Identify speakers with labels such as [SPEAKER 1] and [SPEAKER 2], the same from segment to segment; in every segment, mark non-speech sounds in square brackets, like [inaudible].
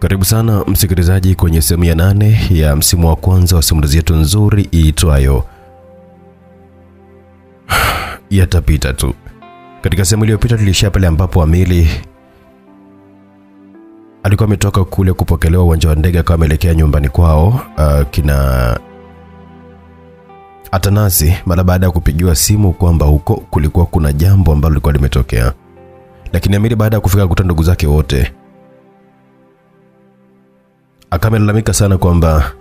[SPEAKER 1] Karibu sana msikilizaji kwenye sehemu ya nane ya msimu wa kwanza wa simulizi yetu nzuri iitwayo [sighs] Yatapita tu. Katika sehemu iliyopita tulishia pale ambapo Amili alikuwa ametoka kule kupokelewa uwanja wa ndege akawa ameelekea nyumbani kwao uh, kina Atanasi mara baada ya kupigiwa simu kwamba huko kulikuwa kuna jambo ambalo lilikuwa limetokea, lakini Amili baada ya kufika kukuta ndugu zake wote akamelalamika sana kwamba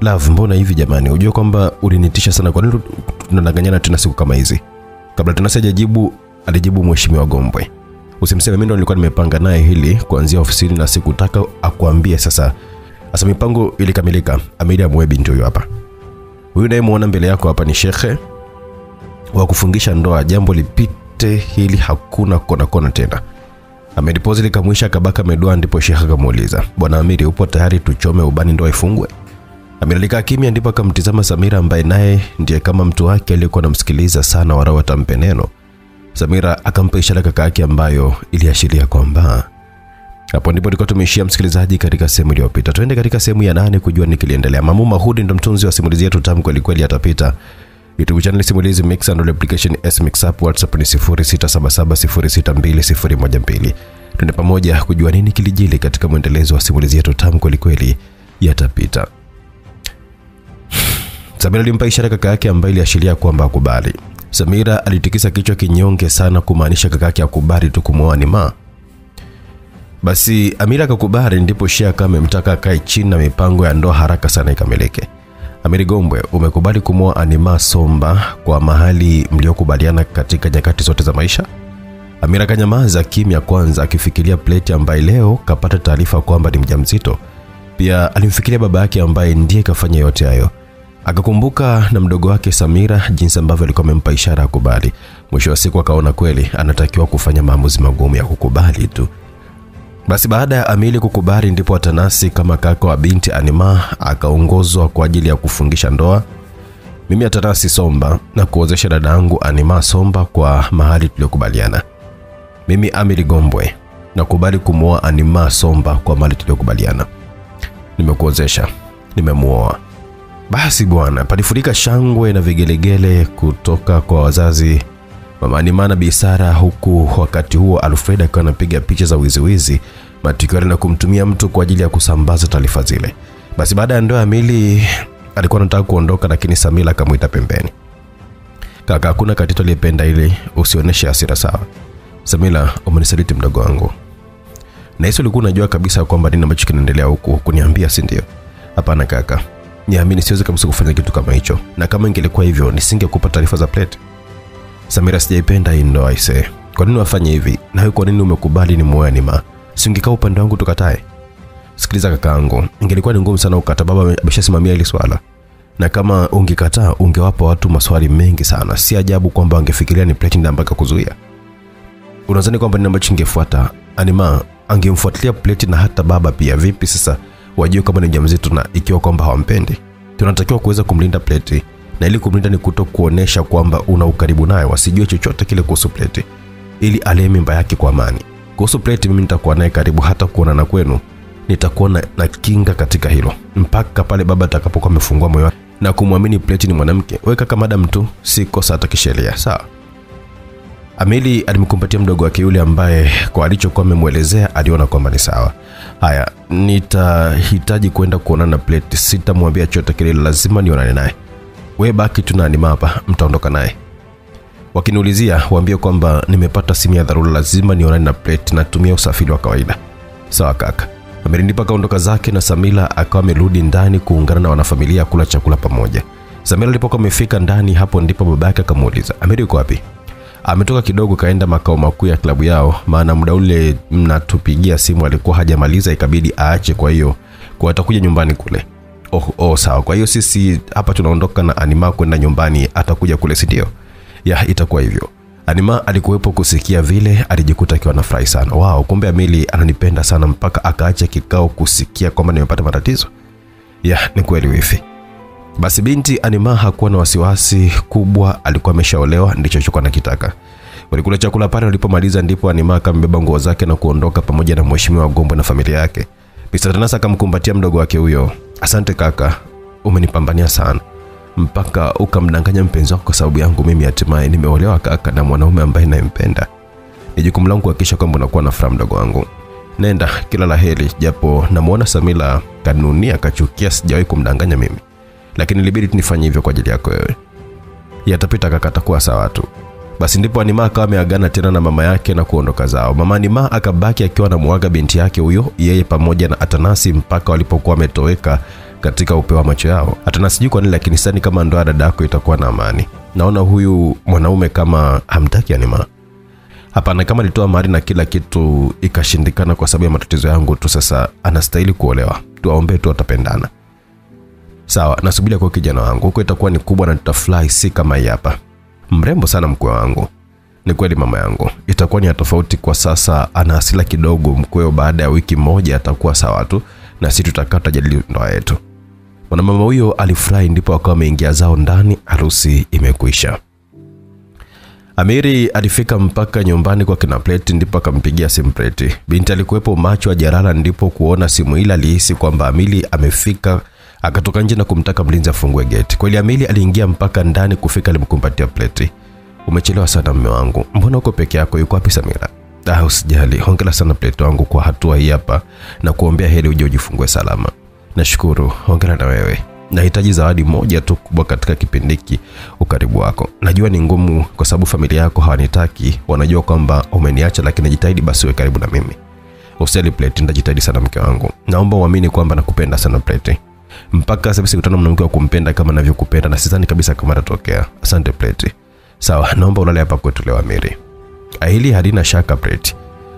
[SPEAKER 1] Love, mbona hivi jamani? Unajua kwamba ulinitisha sana, kwa nini tunadanganyana tena siku kama hizi? Kabla Tanasi hajajibu, alijibu Mheshimiwa Gombwe, usimseme mimi ndo nilikuwa nimepanga naye hili kuanzia ofisini na sikutaka akuambie. Sasa sasa mipango ilikamilika, Ameida Mwebi binti huyo hapa. Huyu naye muona mbele yako hapa ni shekhe wa kufungisha ndoa, jambo lipite hili, hakuna kona kona tena. Amedipozi likamwisha kabaka medua, ndipo Sheikh akamuuliza, bwana Amiri, upo tayari tuchome ubani ndoa ifungwe? Amiri alikaa kimya, ndipo akamtizama Samira ambaye naye ndiye kama mtu wake aliyekuwa anamsikiliza sana, wala atampe neno. Samira akampa ishara kaka yake ambayo iliashiria kwamba hapo ndipo tulikuwa tumeishia msikilizaji, katika sehemu iliyopita. Tuende katika sehemu ya nane kujua ni kiliendelea. Mamu Mahudi ndo mtunzi wa simulizi yetu tamu kweli kweli, atapita YouTube channel simulizi Mix and application S Mix Up. WhatsApp ni 0677062012. Tuende pamoja kujua nini kilijili katika mwendelezo wa simulizi yetu tamu kweli kweli, yatapita. Samira alimpa ishara kaka yake ambaye iliashiria kwamba akubali. Samira alitikisa kichwa kinyonge sana kumaanisha kaka yake akubali tu kumwoa Nima. Basi Amira akakubali, ndipo Shia kama amemtaka akae chini na mipango ya ndoa haraka sana ikamilike. Amiri Gombwe, umekubali kumwoa Anima Somba kwa mahali mliokubaliana katika nyakati zote za maisha? Amira kanyamaza kimya kwanza, akifikiria Pleti ambaye leo kapata taarifa kwamba ni mjamzito. Pia alimfikiria baba yake ambaye ndiye kafanya yote hayo. Akakumbuka na mdogo wake Samira, jinsi ambavyo alikuwa amempa ishara kubali. Mwisho wa siku akaona kweli anatakiwa kufanya maamuzi magumu ya kukubali tu. Basi baada ya Amili kukubali, ndipo Atanasi kama kaka wa binti Anima akaongozwa kwa ajili ya kufungisha ndoa. Mimi Atanasi Somba na kuozesha dada yangu Anima Somba kwa mahali tuliyokubaliana. Mimi Amili Gombwe nakubali kumwoa Anima Somba kwa mahali tuliyokubaliana. Nimekuozesha, nimemuoa. Basi bwana, palifurika shangwe na vigelegele kutoka kwa wazazi Mama maana na Bisara, huku wakati huo Alfred akiwa anapiga picha za wiziwizi matukio na kumtumia mtu kwa ajili ya kusambaza taarifa zile. Basi baada ya ndoa ya mili alikuwa anataka kuondoka, lakini Samila akamwita pembeni. Kaka, hakuna katito aliyependa ili usionyeshe hasira sawa. Samila, umenisaliti mdogo wangu. Na hizo ulikuwa unajua kabisa kwamba nini ambacho kinaendelea huku kuniambia, si ndio? Hapana kaka, niamini, siwezi kabisa kufanya kitu kama hicho, na kama ingelikuwa hivyo nisingekupa taarifa za plate. Samira, sijaipenda hii ndoa ise. Kwa nini wafanye hivi? Na wewe kwa nini umekubali ni muoe Anima? Si ungekaa upande wangu tukatae? Sikiliza kakaangu, ingelikuwa ni ngumu sana ukata, baba ameshasimamia hili swala. Na kama ungekataa ungewapa watu maswali mengi sana. Si ajabu kwamba wangefikiria ni Platinum ambaye kuzuia Unadhani kwamba nini ambacho ingefuata? Anima angemfuatilia Platinum na hata baba pia. Vipi sasa wajue kama ni mjamzito na ikiwa kwamba hawampendi? Tunatakiwa kuweza kumlinda Platinum na ili kumlinda ni kuto kuonesha kwamba una ukaribu naye, wasijue chochote kile kuhusu Pleti, ili alee mimba yake kwa amani. Kuhusu Pleti, mimi nitakuwa naye karibu, hata kuonana kwenu nitakuwa na, na kinga katika hilo mpaka pale baba atakapokuwa amefungua moyo wake na kumwamini Pleti ni mwanamke. Wewe kaka, madam tu, si kosa hata kisheria, sawa? Amili alimkumbatia mdogo wake yule ambaye kwa alichokuwa amemwelezea aliona kwamba ni sawa. Haya, nitahitaji kwenda kuonana na Pleti, sitamwambia chochote kile, lazima nionane naye we baki tuna Anima hapa, mtaondoka naye. Wakiniulizia waambie kwamba nimepata simu ya dharura, lazima nionane na Plate, natumia usafiri wa kawaida. Sawa kaka. amerindipa kaondoka zake na Samila akawa amerudi ndani kuungana na wanafamilia kula chakula pamoja. Samila alipokuwa amefika ndani, hapo ndipo baba yake akamuuliza, Amiri uko wapi? Ametoka kidogo kaenda makao makuu ya klabu yao, maana muda ule mnatupigia simu alikuwa hajamaliza, ikabidi aache, kwa hiyo kwa atakuja nyumbani kule. Oh, oh, sawa. Kwa hiyo sisi hapa tunaondoka na Anima kwenda nyumbani, atakuja kule, si ndio? Ya, itakuwa hivyo. Anima alikuwepo kusikia vile, alijikuta akiwa anafurahi sana. Wow, kumbe Amili ananipenda sana mpaka akaacha kikao kusikia kwamba nimepata matatizo. Ya, ni kweli wifi. Basi binti Anima hakuwa na wasiwasi kubwa, alikuwa ameshaolewa, ndicho alichokuwa anakitaka. Walikula chakula pale, walipomaliza ndipo Anima akambeba nguo zake na kuondoka pamoja na mheshimiwa Gombo na familia yake. Mr. Tanasa akamkumbatia mdogo wake huyo. Asante kaka, umenipambania sana mpaka ukamdanganya mpenzi wako kwa sababu yangu mimi. Hatimaye nimeolewa kaka na mwanaume ambaye nayempenda. Ni jukumu langu kuhakikisha kwamba unakuwa na furaha mdogo wangu. Nenda, kila la heri, japo namuona Samila kanuni akachukia sijawahi kumdanganya mimi, lakini ilibidi tu nifanye hivyo kwa ajili yako wewe. Yatapita kaka, atakuwa sawa tu. Basi ndipo Anima akawa ameagana tena na mama yake na kuondoka zao. Mama Anima akabaki akiwa anamuaga binti yake huyo, yeye pamoja na Atanasi mpaka walipokuwa wametoweka katika upeo wa macho yao. Atanasi sijui kwa nini, lakini sani kama ndoa dada yako itakuwa na amani. Naona huyu mwanaume kama hamtaki Anima. Hapana, kama alitoa mahari na kila kitu ikashindikana kwa sababu ya matatizo yangu tu, sasa anastahili kuolewa. Tuwaombee tu watapendana. Sawa, nasubiria kwa kijana wangu huko, itakuwa ni kubwa na tutafurahi, si kama hii hapa. Mrembo sana mkwe wangu. Ni kweli mama yangu, itakuwa ni tofauti kwa sasa. Ana asila kidogo mkweo, baada ya wiki moja atakuwa sawa tu, na sisi tutakaa tutajadili ndoa yetu. Mwanamama huyo alifurahi, ndipo akawa ameingia zao ndani. Harusi imekwisha. Amiri alifika mpaka nyumbani kwa kina Pleti, ndipo akampigia simu Pleti. Binti alikuwepo macho ya jarara, ndipo kuona simu ile alihisi kwamba Amili amefika, akatoka nje na kumtaka mlinzi afungue geti. Kweli Amili aliingia mpaka ndani, kufika alimkumbatia Pleti. Umechelewa sana mme wangu, mbona uko peke yako? Yuko wapi Samira? Ah, usijali. Hongera sana Pleti wangu kwa hatua hii hapa na kuombea heri uje ujifungue salama. Nashukuru, hongera na wewe. Nahitaji zawadi moja tu kubwa katika kipindi hiki, ukaribu wako. Najua ni ngumu kwa sababu familia yako hawanitaki, wanajua kwamba umeniacha, lakini jitahidi basi uwe karibu na mimi. Usijali Pleti, nitajitahidi sana mke wangu. Naomba uamini kwamba nakupenda sana Pleti. Mpaka sasa sikutana mwanamke wa kumpenda kama navyokupenda na sidhani kabisa kama atatokea. Asante Pleti. Sawa, naomba ulale hapa kwetu leo Amiri. Ahili halina shaka Pleti.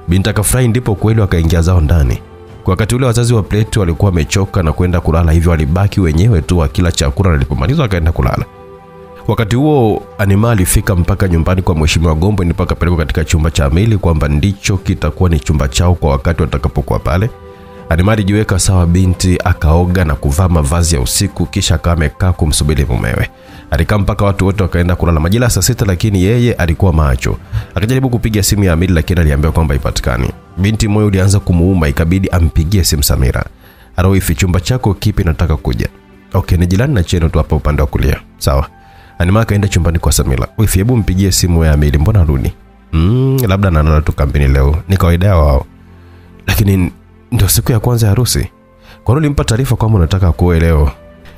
[SPEAKER 1] Binti akafurahi, ndipo kweli akaingia zao ndani. Kwa wakati ule wazazi wa Pleti walikuwa wamechoka na kwenda kulala, hivyo walibaki wenyewe tu wakila chakula, na alipomaliza akaenda kulala. Wakati huo Anima alifika mpaka nyumbani kwa Mheshimiwa Gombo, ndipo akapelekwa katika chumba cha Amili kwamba ndicho kitakuwa ni chumba chao kwa wakati watakapokuwa pale. Anima alijiweka sawa, binti akaoga na kuvaa mavazi ya usiku, kisha akawa amekaa kumsubiri mumewe. Alikaa mpaka watu wote wakaenda kulala majira saa sita, lakini yeye alikuwa macho. Akajaribu kupiga simu ya Amili, lakini aliambiwa kwamba ipatikani. Binti moyo ulianza kumuuma, ikabidi ampigie simu Samira. Aroifi, chumba chako kipi? Nataka kuja. Okay, ni jirani na cheno tu hapa upande wa kulia. Sawa. Anima akaenda chumbani kwa Samira. Wifi, hebu mpigie simu ya Amiri, mbona rudi? Mm, labda analala tu kampeni leo. Ni kawaida wao. Lakini ndio siku ya kwanza ya harusi. Kwa nini ulimpa taarifa kwamba unataka kuoe leo?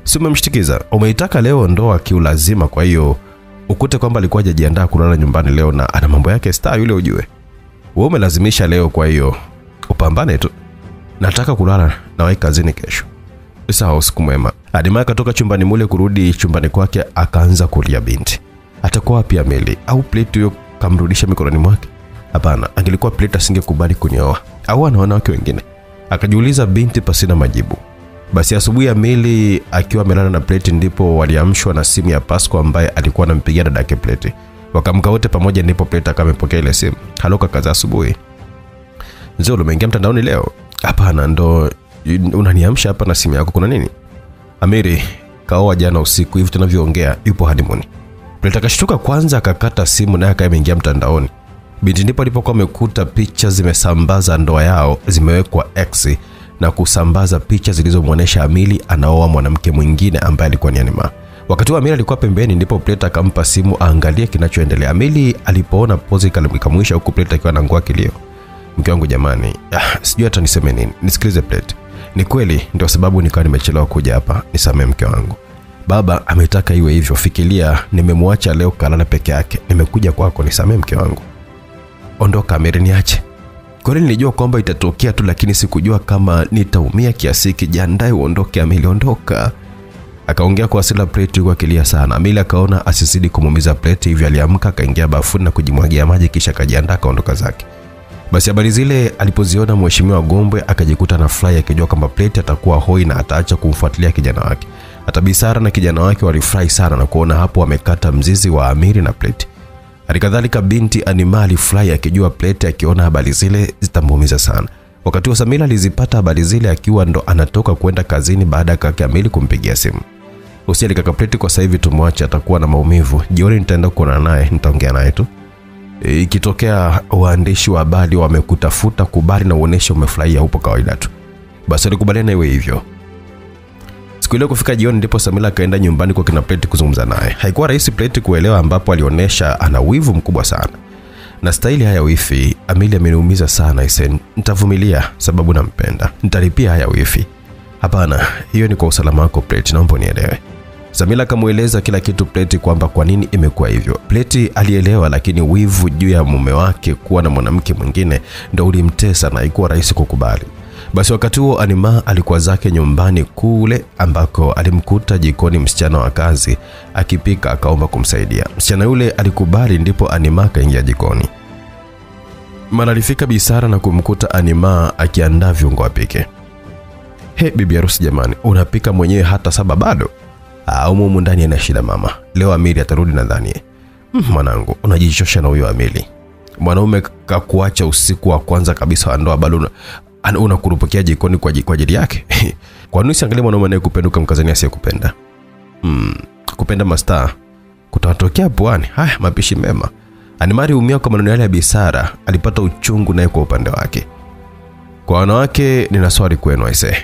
[SPEAKER 1] Si umemshtikiza? Umeitaka leo ndoa kiulazima, kwa hiyo ukute kwamba alikuwa hajajiandaa kulala nyumbani leo na ana mambo yake star yule ujue. Wewe umelazimisha leo, kwa hiyo upambane tu. Nataka kulala na wewe kazini kesho. Sawa, usiku mwema. Hatimaye akatoka chumbani mule kurudi chumbani kwake, akaanza kulia binti. Atakuwa wapi Ameli? Au plate hiyo kamrudisha mikononi mwake? Hapana, angelikuwa plate asingekubali kunioa, au ana wanawake wengine? Akajiuliza binti pasina majibu. Basi asubuhi Ameli akiwa amelala na Pleti ndipo waliamshwa na simu ya Pasco ambaye alikuwa anampigia dada yake Pleti. Wakamka wote pamoja, ndipo Pleti akawa ile simu. Halo kaka, za asubuhi. Nzuri, umeingia mtandaoni leo? Hapana, ndo unaniamsha hapa na simu yako, kuna nini? Amiri kaoa jana usiku, hivi tunavyoongea yupo honeymoon. Pleti akashtuka kwanza, akakata simu naye akawa ameingia mtandaoni. Binti ndipo alipokuwa amekuta picha zimesambaza ndoa yao zimewekwa X na kusambaza picha zilizomwonyesha Amili anaoa mwanamke mwingine ambaye alikuwa ni Anima. Wakati huo Amili alikuwa pembeni, ndipo Pleta akampa simu aangalie kinachoendelea. Amili alipoona pozi ikamwisha, huku Pleta akiwa anaangua kilio. Mke wangu jamani, ah, sijui hata niseme nini. Nisikilize Pleta, ni kweli ndio sababu nikawa nimechelewa kuja hapa, nisamee mke wangu. Baba ametaka iwe hivyo. Fikiria, nimemwacha leo kalala peke yake, nimekuja kwako, nisamee mke wangu. Ondoka Amiri, niache. Kweli nilijua kwamba itatokea tu, lakini sikujua kama nitaumia kiasi hiki. Jiandae uondoke Ameliondoka. Akaongea kwa hasira Pleti huku akilia sana. Amili akaona asizidi kumuumiza Pleti, hivyo aliamka akaingia bafuni na kujimwagia maji, kisha akajiandaa akaondoka zake. Basi habari zile alipoziona Mheshimiwa Gombwe akajikuta na furahi akijua kwamba Pleti atakuwa hoi na ataacha kumfuatilia kijana wake. Hata Bisara na kijana wake walifurahi sana na kuona hapo wamekata mzizi wa Amiri na Pleti. Halikadhalika binti animali alifurahi akijua Plete akiona habari zile zitamuumiza sana. Wakati huo Samira alizipata habari zile akiwa ndo anatoka kwenda kazini baada ya kaka Amili kumpigia simu. Usijali kaka Plete, kwa sasa hivi tumwache, atakuwa na maumivu. Jioni nitaenda kuonana naye, nitaongea naye tu. E, ikitokea waandishi wa habari wamekutafuta, kubali na uoneshe umefurahia, upo kawaida tu. Basi alikubaliana iwe hivyo. Siku ile kufika jioni, ndipo Samila akaenda nyumbani kwa kina Pleti kuzungumza naye. Haikuwa rahisi Pleti kuelewa, ambapo alionyesha ana wivu mkubwa sana na staili haya wifi. Amili ameniumiza sana isen, nitavumilia sababu nampenda, nitalipia haya wifi. Hapana, hiyo ni kwa usalama wako Pleti, naomba unielewe. Samila akamweleza kila kitu Pleti kwamba kwa nini imekuwa hivyo. Pleti alielewa, lakini wivu juu ya mume wake kuwa na mwanamke mwingine ndo ulimtesa na haikuwa rahisi kukubali. Basi wakati huo Anima alikuwa zake nyumbani kule ambako alimkuta jikoni msichana wa kazi akipika, akaomba kumsaidia. Msichana yule alikubali, ndipo Anima akaingia jikoni. Mara alifika Bisara na kumkuta Anima akiandaa viungo apike. He, bibi harusi jamani, unapika mwenyewe hata saba bado? au mumu ndani ana shida mama. Leo Amili atarudi nadhani. Mm, mwanangu, unajichosha na huyo Amili. Mwanaume kakuacha usiku wa kwanza kabisa wa ndoa bado una- unakurupukia jikoni kwa kwa ajili yake. [laughs] kwa nini usiangalie mwanaume anayekupenda ukamkazania asiyekupenda? Mm, kupenda mastaa kutawatokea puani. Haya, mapishi mema. Animari umia kwa maneno yale ya Bisara, alipata uchungu naye kwa upande wake. Kwa wanawake, nina swali kwenu aisee.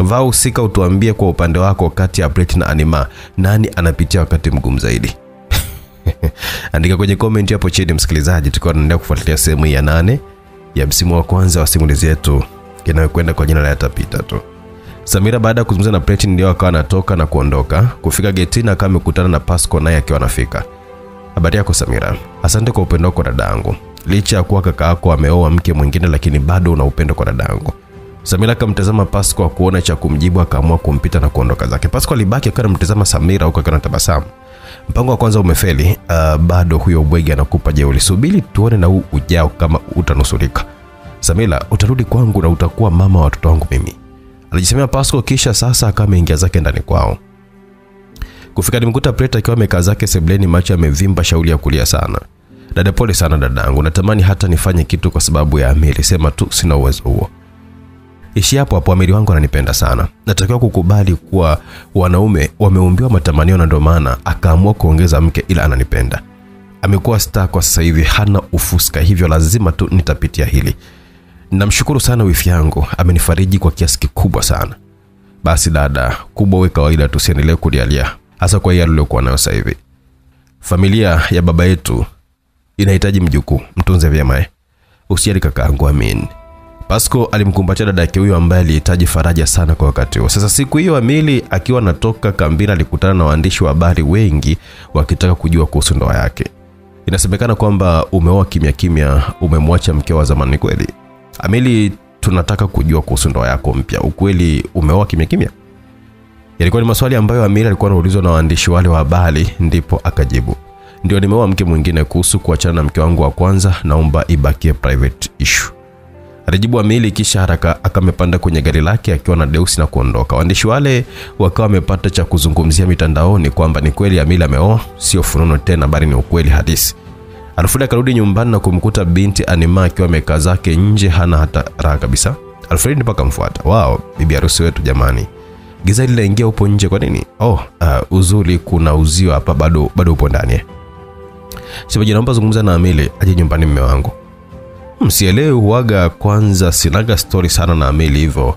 [SPEAKER 1] Vaa husika utuambie kwa upande wako kati ya Brett na Anima nani anapitia wakati mgumu zaidi. [laughs] Andika kwenye comment hapo chini msikilizaji, tukiwa tunaendelea kufuatilia sehemu ya nane ya msimu wa kwanza wa simulizi yetu inayokwenda kwa jina la Yatapita tu. Samira baada ya kuzungumza na Brett ndio akawa anatoka na kuondoka. Kufika getini akawa amekutana na Pasco naye akiwa anafika. Habari yako Samira? Asante kwa upendo wako dadangu. Licha ya kuwa kaka yako ameoa mke mwingine, lakini bado una upendo kwa dadangu. Samira akamtazama Pasco kuona cha kumjibu, akaamua kumpita na kuondoka zake. Pasco alibaki akiwa anamtazama Samira huku akiwa anatabasamu. Mpango wa kwanza umefeli. Uh, bado huyo bwege anakupa jeuli. Subiri tuone na huu ujao kama utanusurika. Samila, utarudi kwangu na utakuwa mama wa watoto wangu mimi, alijisemea Pasco, kisha sasa akawa ameingia zake ndani kwao. Kufika nimkuta Preta akiwa amekaa zake sebleni, macho amevimba shauli ya kulia sana. Dada, pole sana dadangu, natamani hata nifanye kitu kwa sababu ya Amiri, sema tu sina uwezo huo. Ishi hapo hapo, Amiri wangu ananipenda sana. Natakiwa kukubali kuwa wanaume wameumbiwa matamanio, na ndio maana akaamua kuongeza mke, ila ananipenda. Amekuwa star kwa sasa hivi, hana ufuska, hivyo lazima tu nitapitia hili. Namshukuru sana wifi yangu, amenifariji kwa kiasi kikubwa sana. Basi dada, kubwa we kawaida, tusiendelee kulialia, hasa kwa yale aliyokuwa nayo sasa hivi. Familia ya baba yetu inahitaji mjukuu, mtunze vyema eh. Usijali kakaangu, amin. Pasco alimkumbatia dada yake huyo ambaye alihitaji faraja sana kwa wakati huo. Sasa siku hiyo Amili akiwa anatoka kambini alikutana na waandishi wa habari wengi wakitaka kujua kuhusu ndoa yake. Inasemekana kwamba umeoa kimya kimya, umemwacha mke wa zamani kweli? Amili, tunataka kujua kuhusu ndoa yako mpya. Ukweli umeoa kimya kimya? Yalikuwa ni maswali ambayo Amili alikuwa anaulizwa na waandishi wale wa habari, ndipo akajibu, ndio nimeoa mke mwingine. Kuhusu kuachana na mke wangu wa kwanza, naomba ibakie private issue alijibu Amili, kisha haraka akamepanda kwenye gari lake akiwa na Deusi na kuondoka. Waandishi wale wakawa wamepata cha kuzungumzia mitandaoni kwamba ni kweli Amili ameoa, sio fununo tena, bali ni ukweli halisi. Alfred akarudi nyumbani na kumkuta binti Anima akiwa amekaa zake nje, hana hata raha kabisa. Alfred ndipo akamfuata. Wao, bibi harusi wetu jamani, giza linaingia, upo nje kwa nini? Oh, uh, uzuri kuna uzio hapa, bado bado upo ndani. Shemeji, naomba zungumza na Amili aje nyumbani, mme wangu. Msielewi huaga kwanza, sinaga stori sana na Amili hivyo,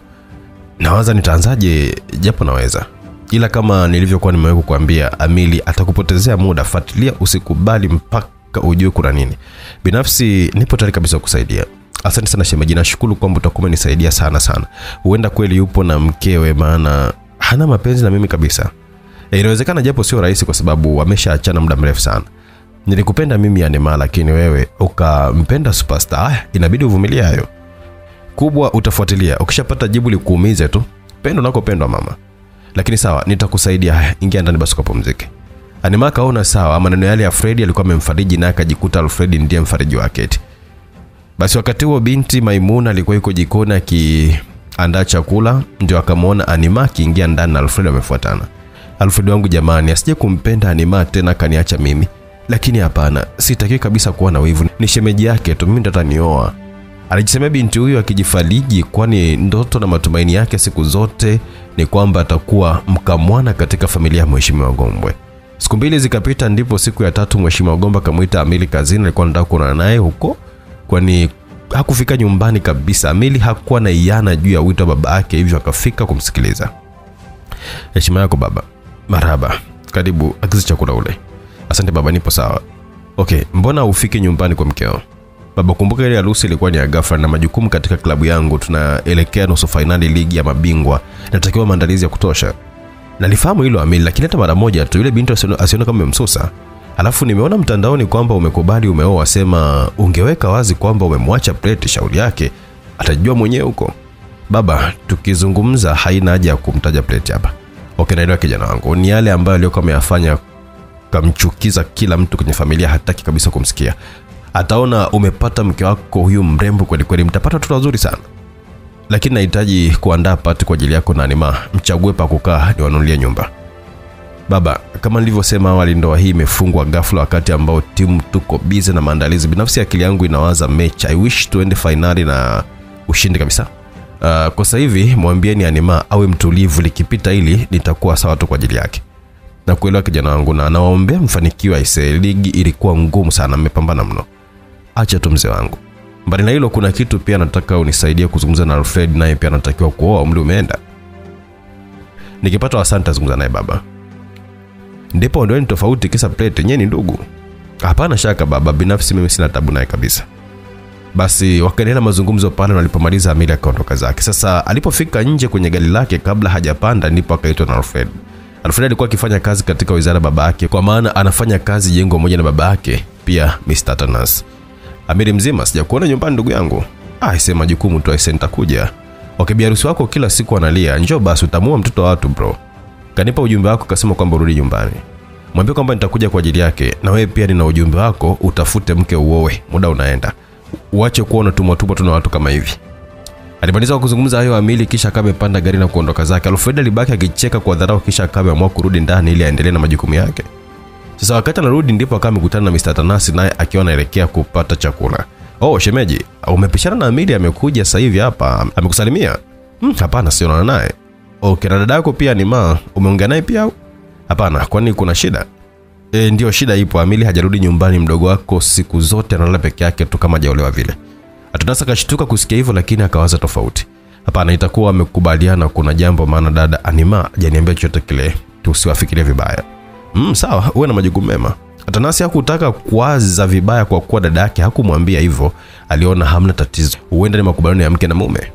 [SPEAKER 1] nawaza nitaanzaje, japo naweza, ila kama nilivyokuwa nimeweka kuambia Amili atakupotezea muda. fatilia usikubali mpaka ujue kuna nini. Binafsi nipo tayari kabisa kusaidia. Asante sana shemeji, nashukuru kwamba utakuwa umenisaidia sana sana. Huenda kweli yupo na mkewe, maana hana mapenzi na mimi kabisa. E, inawezekana japo sio rahisi, kwa sababu wameshaachana muda mrefu sana. Nilikupenda mimi Anima, lakini wewe ukampenda superstar. Inabidi uvumilie hayo. Kubwa utafuatilia, ukishapata jibu likuumize tu. Pendo unakopendwa mama. Lakini sawa, nitakusaidia. Ingia ndani basi ukapumzike. Anima kaona sawa, maneno yale ya Fredi alikuwa amemfariji na akajikuta Alfred ndiye mfariji wake eti. Basi wakati huo binti Maimuna alikuwa yuko jikoni akiandaa chakula, ndio akamwona Anima akiingia ndani na Alfred amefuatana. Alfred wangu jamani, asije kumpenda Anima tena kaniacha mimi. Lakini hapana, sitaki kabisa kuwa na wivu, ni shemeji yake tu, mimi ndo atanioa. Alijisemea binti huyo akijifariji, kwani ndoto na matumaini yake siku zote ni kwamba atakuwa mkamwana katika familia ya Mheshimiwa Gombwe. Siku mbili zikapita, ndipo siku ya tatu Mheshimiwa Gombwe akamwita Amili kazini. Alikuwa anataka kuonana naye huko, kwani hakufika nyumbani kabisa. Amili hakuwa na iana juu ya wito wa baba yake, hivyo akafika kumsikiliza. Heshima yako baba. Marhaba, karibu, agiza chakula ule. Asante baba, nipo sawa. Okay, mbona ufike nyumbani kwa mkeo? Baba, kumbuka ile harusi ilikuwa ni ya ghafla na majukumu katika klabu yangu. Tunaelekea nusu fainali ligi ya mabingwa, natakiwa maandalizi ya kutosha. Nalifahamu hilo Amili, lakini hata mara moja tu yule binti asione kama umemsusa. Alafu nimeona mtandaoni kwamba umekubali umeoa, sema ungeweka wazi kwamba umemwacha Preti, shauri yake atajua mwenyewe huko. Baba, tukizungumza haina haja ya kumtaja Preti hapa. Okay, naelewa kijana wangu, ni yale ambayo aliyokuwa ameyafanya kamchukiza kila mtu kwenye familia, hataki kabisa kumsikia. Ataona umepata mke wako huyu mrembo kweli kweli, mtapata watoto wazuri sana lakini nahitaji kuandaa pati kwa ajili yako na Anima, mchague pa kukaa niwanunulie nyumba. Baba, kama nilivyosema awali, ndoa hii imefungwa ghafla wakati ambao timu tuko bize na maandalizi. Binafsi akili yangu inawaza mechi. I wish tuende fainali na ushindi kabisa. Uh, kwa sasa hivi mwambieni Anima awe mtulivu, likipita hili nitakuwa sawa tu kwa ajili yake. Na kuelewa kijana wangu, na nawaombea mfanikiwa. Aise, ligi ilikuwa ngumu sana, mmepambana mno. Acha tu mzee wangu. Mbali na hilo, kuna kitu pia nataka unisaidie kuzungumza na Alfred, naye pia anatakiwa kuoa, umri umeenda. Nikipata wasanta tazungumza naye baba. Ndipo ndio ni tofauti, kisa Plete nyewe ni ndugu. Hapana shaka baba, binafsi mimi sina tabu naye kabisa. Basi wakaendelea mazungumzo pale, na walipomaliza Amili akaondoka zake. Sasa alipofika nje kwenye gari lake, kabla hajapanda, ndipo akaitwa na Alfred. Alfred alikuwa akifanya kazi katika wizara baba yake, kwa maana anafanya kazi jengo moja na baba yake, pia Mr. Tanas. Amiri mzima, sijakuona nyumbani ndugu yangu. Ah, sema majukumu tu, aise, nitakuja. Okay, biharusi wako kila siku analia, njoo basi utamua mtoto wa watu bro. Kanipa ujumbe wako, kasema kwamba urudi nyumbani. Mwambie kwamba nitakuja kwa ajili yake, na wewe pia nina ujumbe wako, utafute mke uowe, muda unaenda. Uache kuona unatumwa tumwa tu na watu kama hivi. Alimaliza kuzungumza hayo Amili, kisha akawa amepanda gari na kuondoka zake. Alfred alibaki akicheka kwa dharau, kisha akawa ameamua kurudi ndani ili aendelee na majukumu yake. Sasa wakati anarudi ndipo akawa amekutana na Mr. Tanasi naye akiwa anaelekea kupata chakula. Oh, shemeji, umepishana na Amili amekuja sasa hivi hapa. Amekusalimia? Hmm, hapana sionana naye. Okay, na dada yako pia ni ma, umeongea naye pia? Hapana, kwani kuna shida? E, ndio shida ipo. Amili hajarudi nyumbani, mdogo wako siku zote analala peke yake tu kama hajaolewa vile. Atunasa akashtuka kusikia hivyo, lakini akawaza tofauti. Hapana, itakuwa amekubaliana kuna jambo, maana dada Anima hajaniambia chochote kile, tusiwafikirie vibaya. Mm, sawa, uwe na majukumu mema. Atanasi hakutaka kuwaza vibaya kwa kuwa dada yake hakumwambia hivyo, aliona hamna tatizo, huenda ni makubaliano ya mke na mume.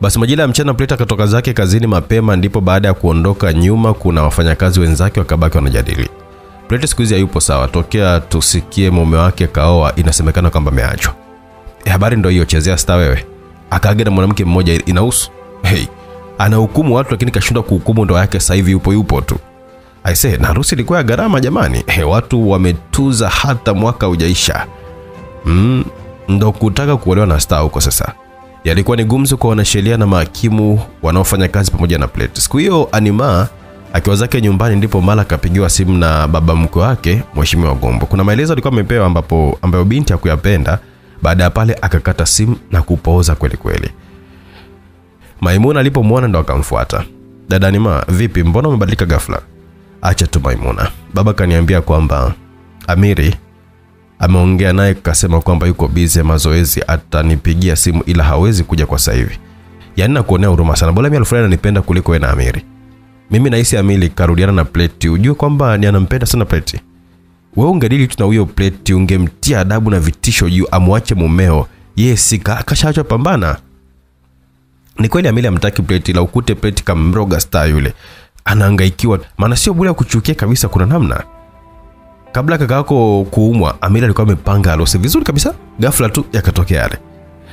[SPEAKER 1] Basi majira ya mchana Pleta akatoka zake kazini mapema, ndipo baada ya kuondoka nyuma, kuna wafanyakazi wenzake wakabaki wanajadili. Pleta siku hizi hayupo sawa, tokea tusikie mume wake kaoa, inasemekana kwamba ameachwa. E, habari ndo hiyo, chezea sta wewe. Akaage na mwanamke mmoja, inahusu hey, anahukumu watu lakini kashindwa kuhukumu ndoa yake, sasa hivi yupo yupo tu. Aise, na harusi ilikuwa ya gharama jamani. He, watu wametuza hata mwaka hujaisha. Mm, ndo kutaka kuolewa na star huko sasa. Yalikuwa ni gumzo kwa wanasheria na mahakimu wanaofanya kazi pamoja na Plate. Siku hiyo Anima akiwa zake nyumbani ndipo mara akapigiwa simu na baba mkwe wake Mheshimiwa Gombo. Kuna maelezo alikuwa amepewa ambapo ambayo binti hakuyapenda. Baada ya pale akakata simu na kupooza kweli kweli. Maimuna alipomwona ndo akamfuata. Dada Nima, vipi, mbona umebadilika ghafla? Acha tu Maimuna, baba kaniambia kwamba Amiri ameongea naye kasema kwamba yuko busy mazoezi, atanipigia simu ila hawezi kuja kwa sasa hivi. Yaani nakuonea huruma sana, bora mimi Alfred ananipenda kuliko wewe na Amiri. Mimi nahisi Amiri karudiana na Pleti, ujue kwamba ni anampenda sana Pleti. Wewe ungedili tu na huyo Pleti, ungemtia adabu na vitisho juu amwache mumeo. Yeye si kashaachwa pambana. Ni kweli amili amtaki Pleti, la ukute Pleti kamroga star yule anahangaikiwa, maana sio bure kuchukia kabisa. Kuna namna kabla kaka yako kuumwa, amili alikuwa amepanga alose vizuri kabisa, ghafla tu yakatokea yale.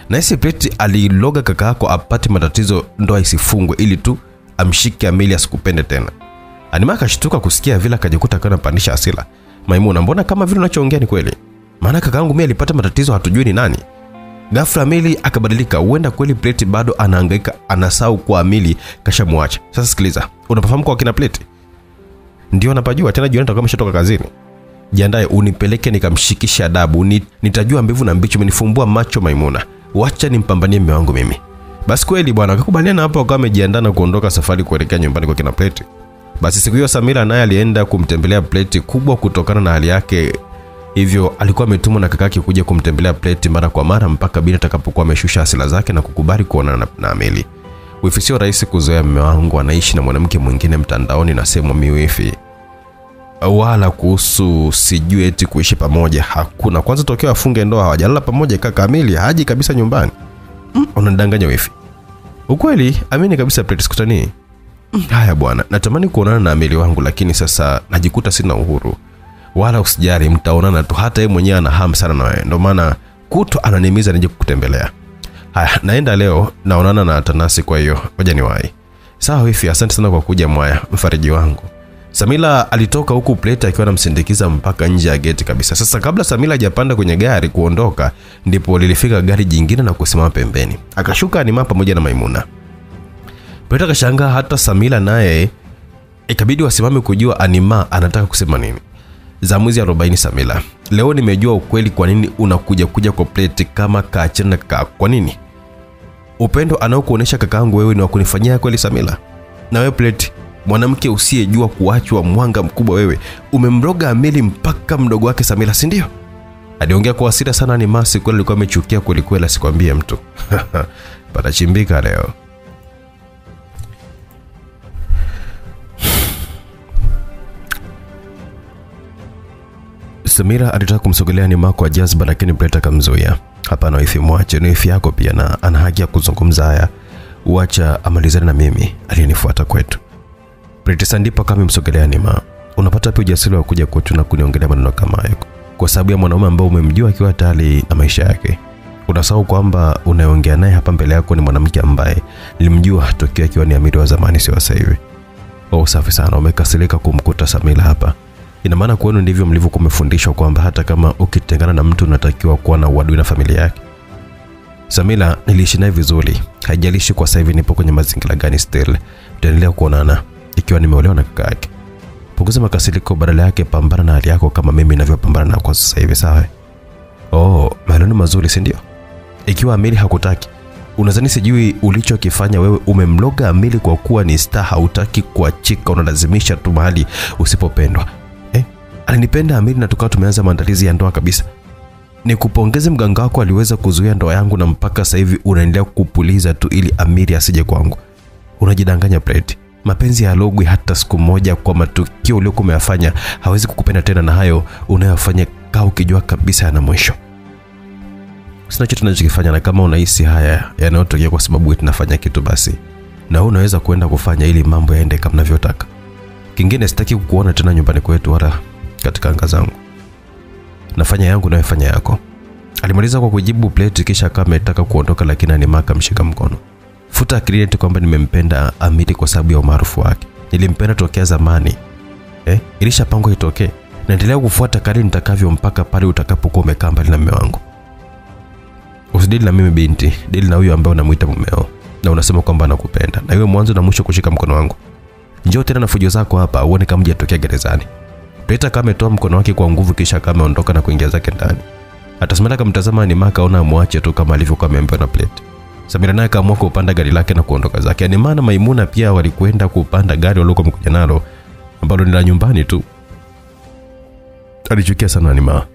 [SPEAKER 1] Na isi Pleti aliloga kaka yako apate matatizo, ndoa isifungwe, ili tu amshike Amili asikupende tena. Anima akashtuka kusikia vile, akajikuta kana anapandisha hasira. Maimuna, mbona kama vile unachoongea ni kweli? Maana kakaangu mimi alipata matatizo, hatujui ni nani. Ghafla Mili akabadilika, huenda kweli Pleti bado anahangaika, anasahau kwa Mili kashamwacha. Sasa sikiliza, unapafahamu kwa kina Pleti? Ndio napajua, tena jioni nitakuwa nimeshatoka kazini. Jiandae unipeleke nikamshikisha adabu, ni, nitajua mbivu na mbichi. Umenifumbua macho Maimuna, wacha nimpambanie mume wangu mimi. Basi kweli bwana, akakubaliana hapo, akawa amejiandaa na kuondoka safari kuelekea nyumbani kwa kina Pleti. Basi siku hiyo Samira naye alienda kumtembelea Pleti kubwa kutokana na hali yake hivyo alikuwa ametumwa na kakake kuja kumtembelea Pleti mara kwa mara mpaka bila atakapokuwa ameshusha hasila zake na kukubali kuonana na, na Ameli. Wifi sio rahisi kuzoea, mume wangu anaishi na mwanamke mwingine mtandaoni na sehemu miwifi wala kuhusu sijui eti kuishi pamoja hakuna. Kwanza tokea afunge ndoa hawajalala pamoja, kaka Ameli haji kabisa nyumbani. Mm, unadanganya wifi. Ukweli amini kabisa Pleti, sikutanii. Haya bwana, natamani kuonana na amili wangu, lakini sasa najikuta sina uhuru. Wala usijali, mtaonana tu. Hata yeye mwenyewe ana hamu sana na wewe, ndio maana kuto ananimiza nije kukutembelea. Haya, naenda leo, naonana na Tanasi, kwa hiyo ngoja niwahi. Sawa wifi, asante sana kwa kuja Mwaya, mfariji wangu. Samila alitoka huku Pleta akiwa anamsindikiza mpaka nje ya geti kabisa. Sasa kabla Samila hajapanda kwenye gari kuondoka, ndipo lilifika gari jingine na kusimama pembeni. Akashuka Anima pamoja na Maimuna. Pleti akashangaa, hata Samila naye ikabidi wasimame kujua Anima anataka kusema nini. Zamuzi 40 Samila, leo nimejua ukweli kwa nini unakuja kuja kwa plate kama kaachana na kaka. Kwa nini? Upendo anaokuonesha kakaangu wewe ni wa kunifanyia kweli Samila? Na wewe Pleti, mwanamke usiyejua kuachwa mwanga mkubwa wewe, umemroga Ameli mpaka mdogo wake Samila, si ndio? Aliongea kwa hasira sana. Ni masi kweli, alikuwa amechukia kweli kweli, asikwambie mtu [laughs] patachimbika leo. Samira alitaka kumsogelea Nima kwa jazba, lakini Brett akamzuia. Hapana wifi, mwache, ni wifi yako pia na ana haki ya kuzungumza haya, uacha amalizane na mimi aliyenifuata kwetu. Brett Sandipa kama Nima, unapata pia ujasiri wa kuja kwetu na kuniongelea maneno kama hayo kwa sababu ya mwanaume ambao umemjua akiwa tayari na maisha yake. Unasahau kwamba unayeongea naye hapa mbele yako ni mwanamke ambaye nilimjua tokea akiwa ni amiri wa zamani, sio sasa hivi. Oh, safi sana, umekasirika kumkuta Samira hapa. Ina maana kwenu ndivyo mlivyokuwa mmefundishwa kwamba hata kama ukitengana na mtu unatakiwa kuwa na uadui na familia yake. Samila niliishi naye vizuri, haijalishi kwa sasa hivi nipo kwenye mazingira gani, still tutaendelea kuonana ikiwa nimeolewa na kaka yake. Punguza makasiriko, badala yake pambana na hali yako kama mimi ninavyopambana na kwa sasa hivi, sawa? Oh, maneno mazuri, si ndio? Ikiwa Amili hakutaki, unadhani sijui ulichokifanya wewe? Umemloga Amili kwa kuwa ni star, hautaki kuachika, unalazimisha tu mahali usipopendwa? Alinipenda Amiri na tukawa tumeanza maandalizi ya ndoa kabisa. Nikupongeze, mganga wako aliweza kuzuia ndoa yangu, na mpaka sasa hivi unaendelea kupuliza tu ili Amiri asije kwangu. Unajidanganya Brett. Mapenzi ya logwi hata siku moja. Kwa matukio uliokuwa umeyafanya, hawezi kukupenda tena, na hayo unayofanya kaa ukijua kabisa yana mwisho. Sina chochote tunachokifanya, na kama unahisi haya yanayotokea kwa sababu wewe tunafanya kitu, basi na wewe unaweza kwenda kufanya ili mambo yaende kama unavyotaka. Kingine, sitaki kukuona tena nyumbani kwetu wala katika anga zangu. Nafanya yangu na fanya yako. Alimaliza kwa kujibu plate, kisha akawa ametaka kuondoka, lakini Animaka mshika mkono. Futa akili eti kwamba nimempenda Amiri kwa sababu ya umaarufu wake. Nilimpenda tokea zamani. Eh, ilishapangwa itokee. Naendelea kufuata kadri nitakavyo mpaka pale utakapokuwa umekaa mbali na mume wangu. Usidili na mimi binti, dili na huyo ambaye unamuita mumeo na unasema kwamba anakupenda. Na iwe mwanzo na mwisho kushika mkono wangu. Njoo tena na fujo zako hapa, uone kama hujatokea gerezani. Peter kama ametoa mkono wake kwa nguvu kisha kama ameondoka na kuingia zake ndani. Kamtazama akamtazama Anima akaona amwache tu kama alivyokuwa ameambiwa na Plate. Samira naye akaamua kupanda gari lake na kuondoka zake. Anima na Maimuna pia walikwenda kupanda gari waliokuwa wamekuja nalo ambalo ni la nyumbani tu. Alichukia sana Anima.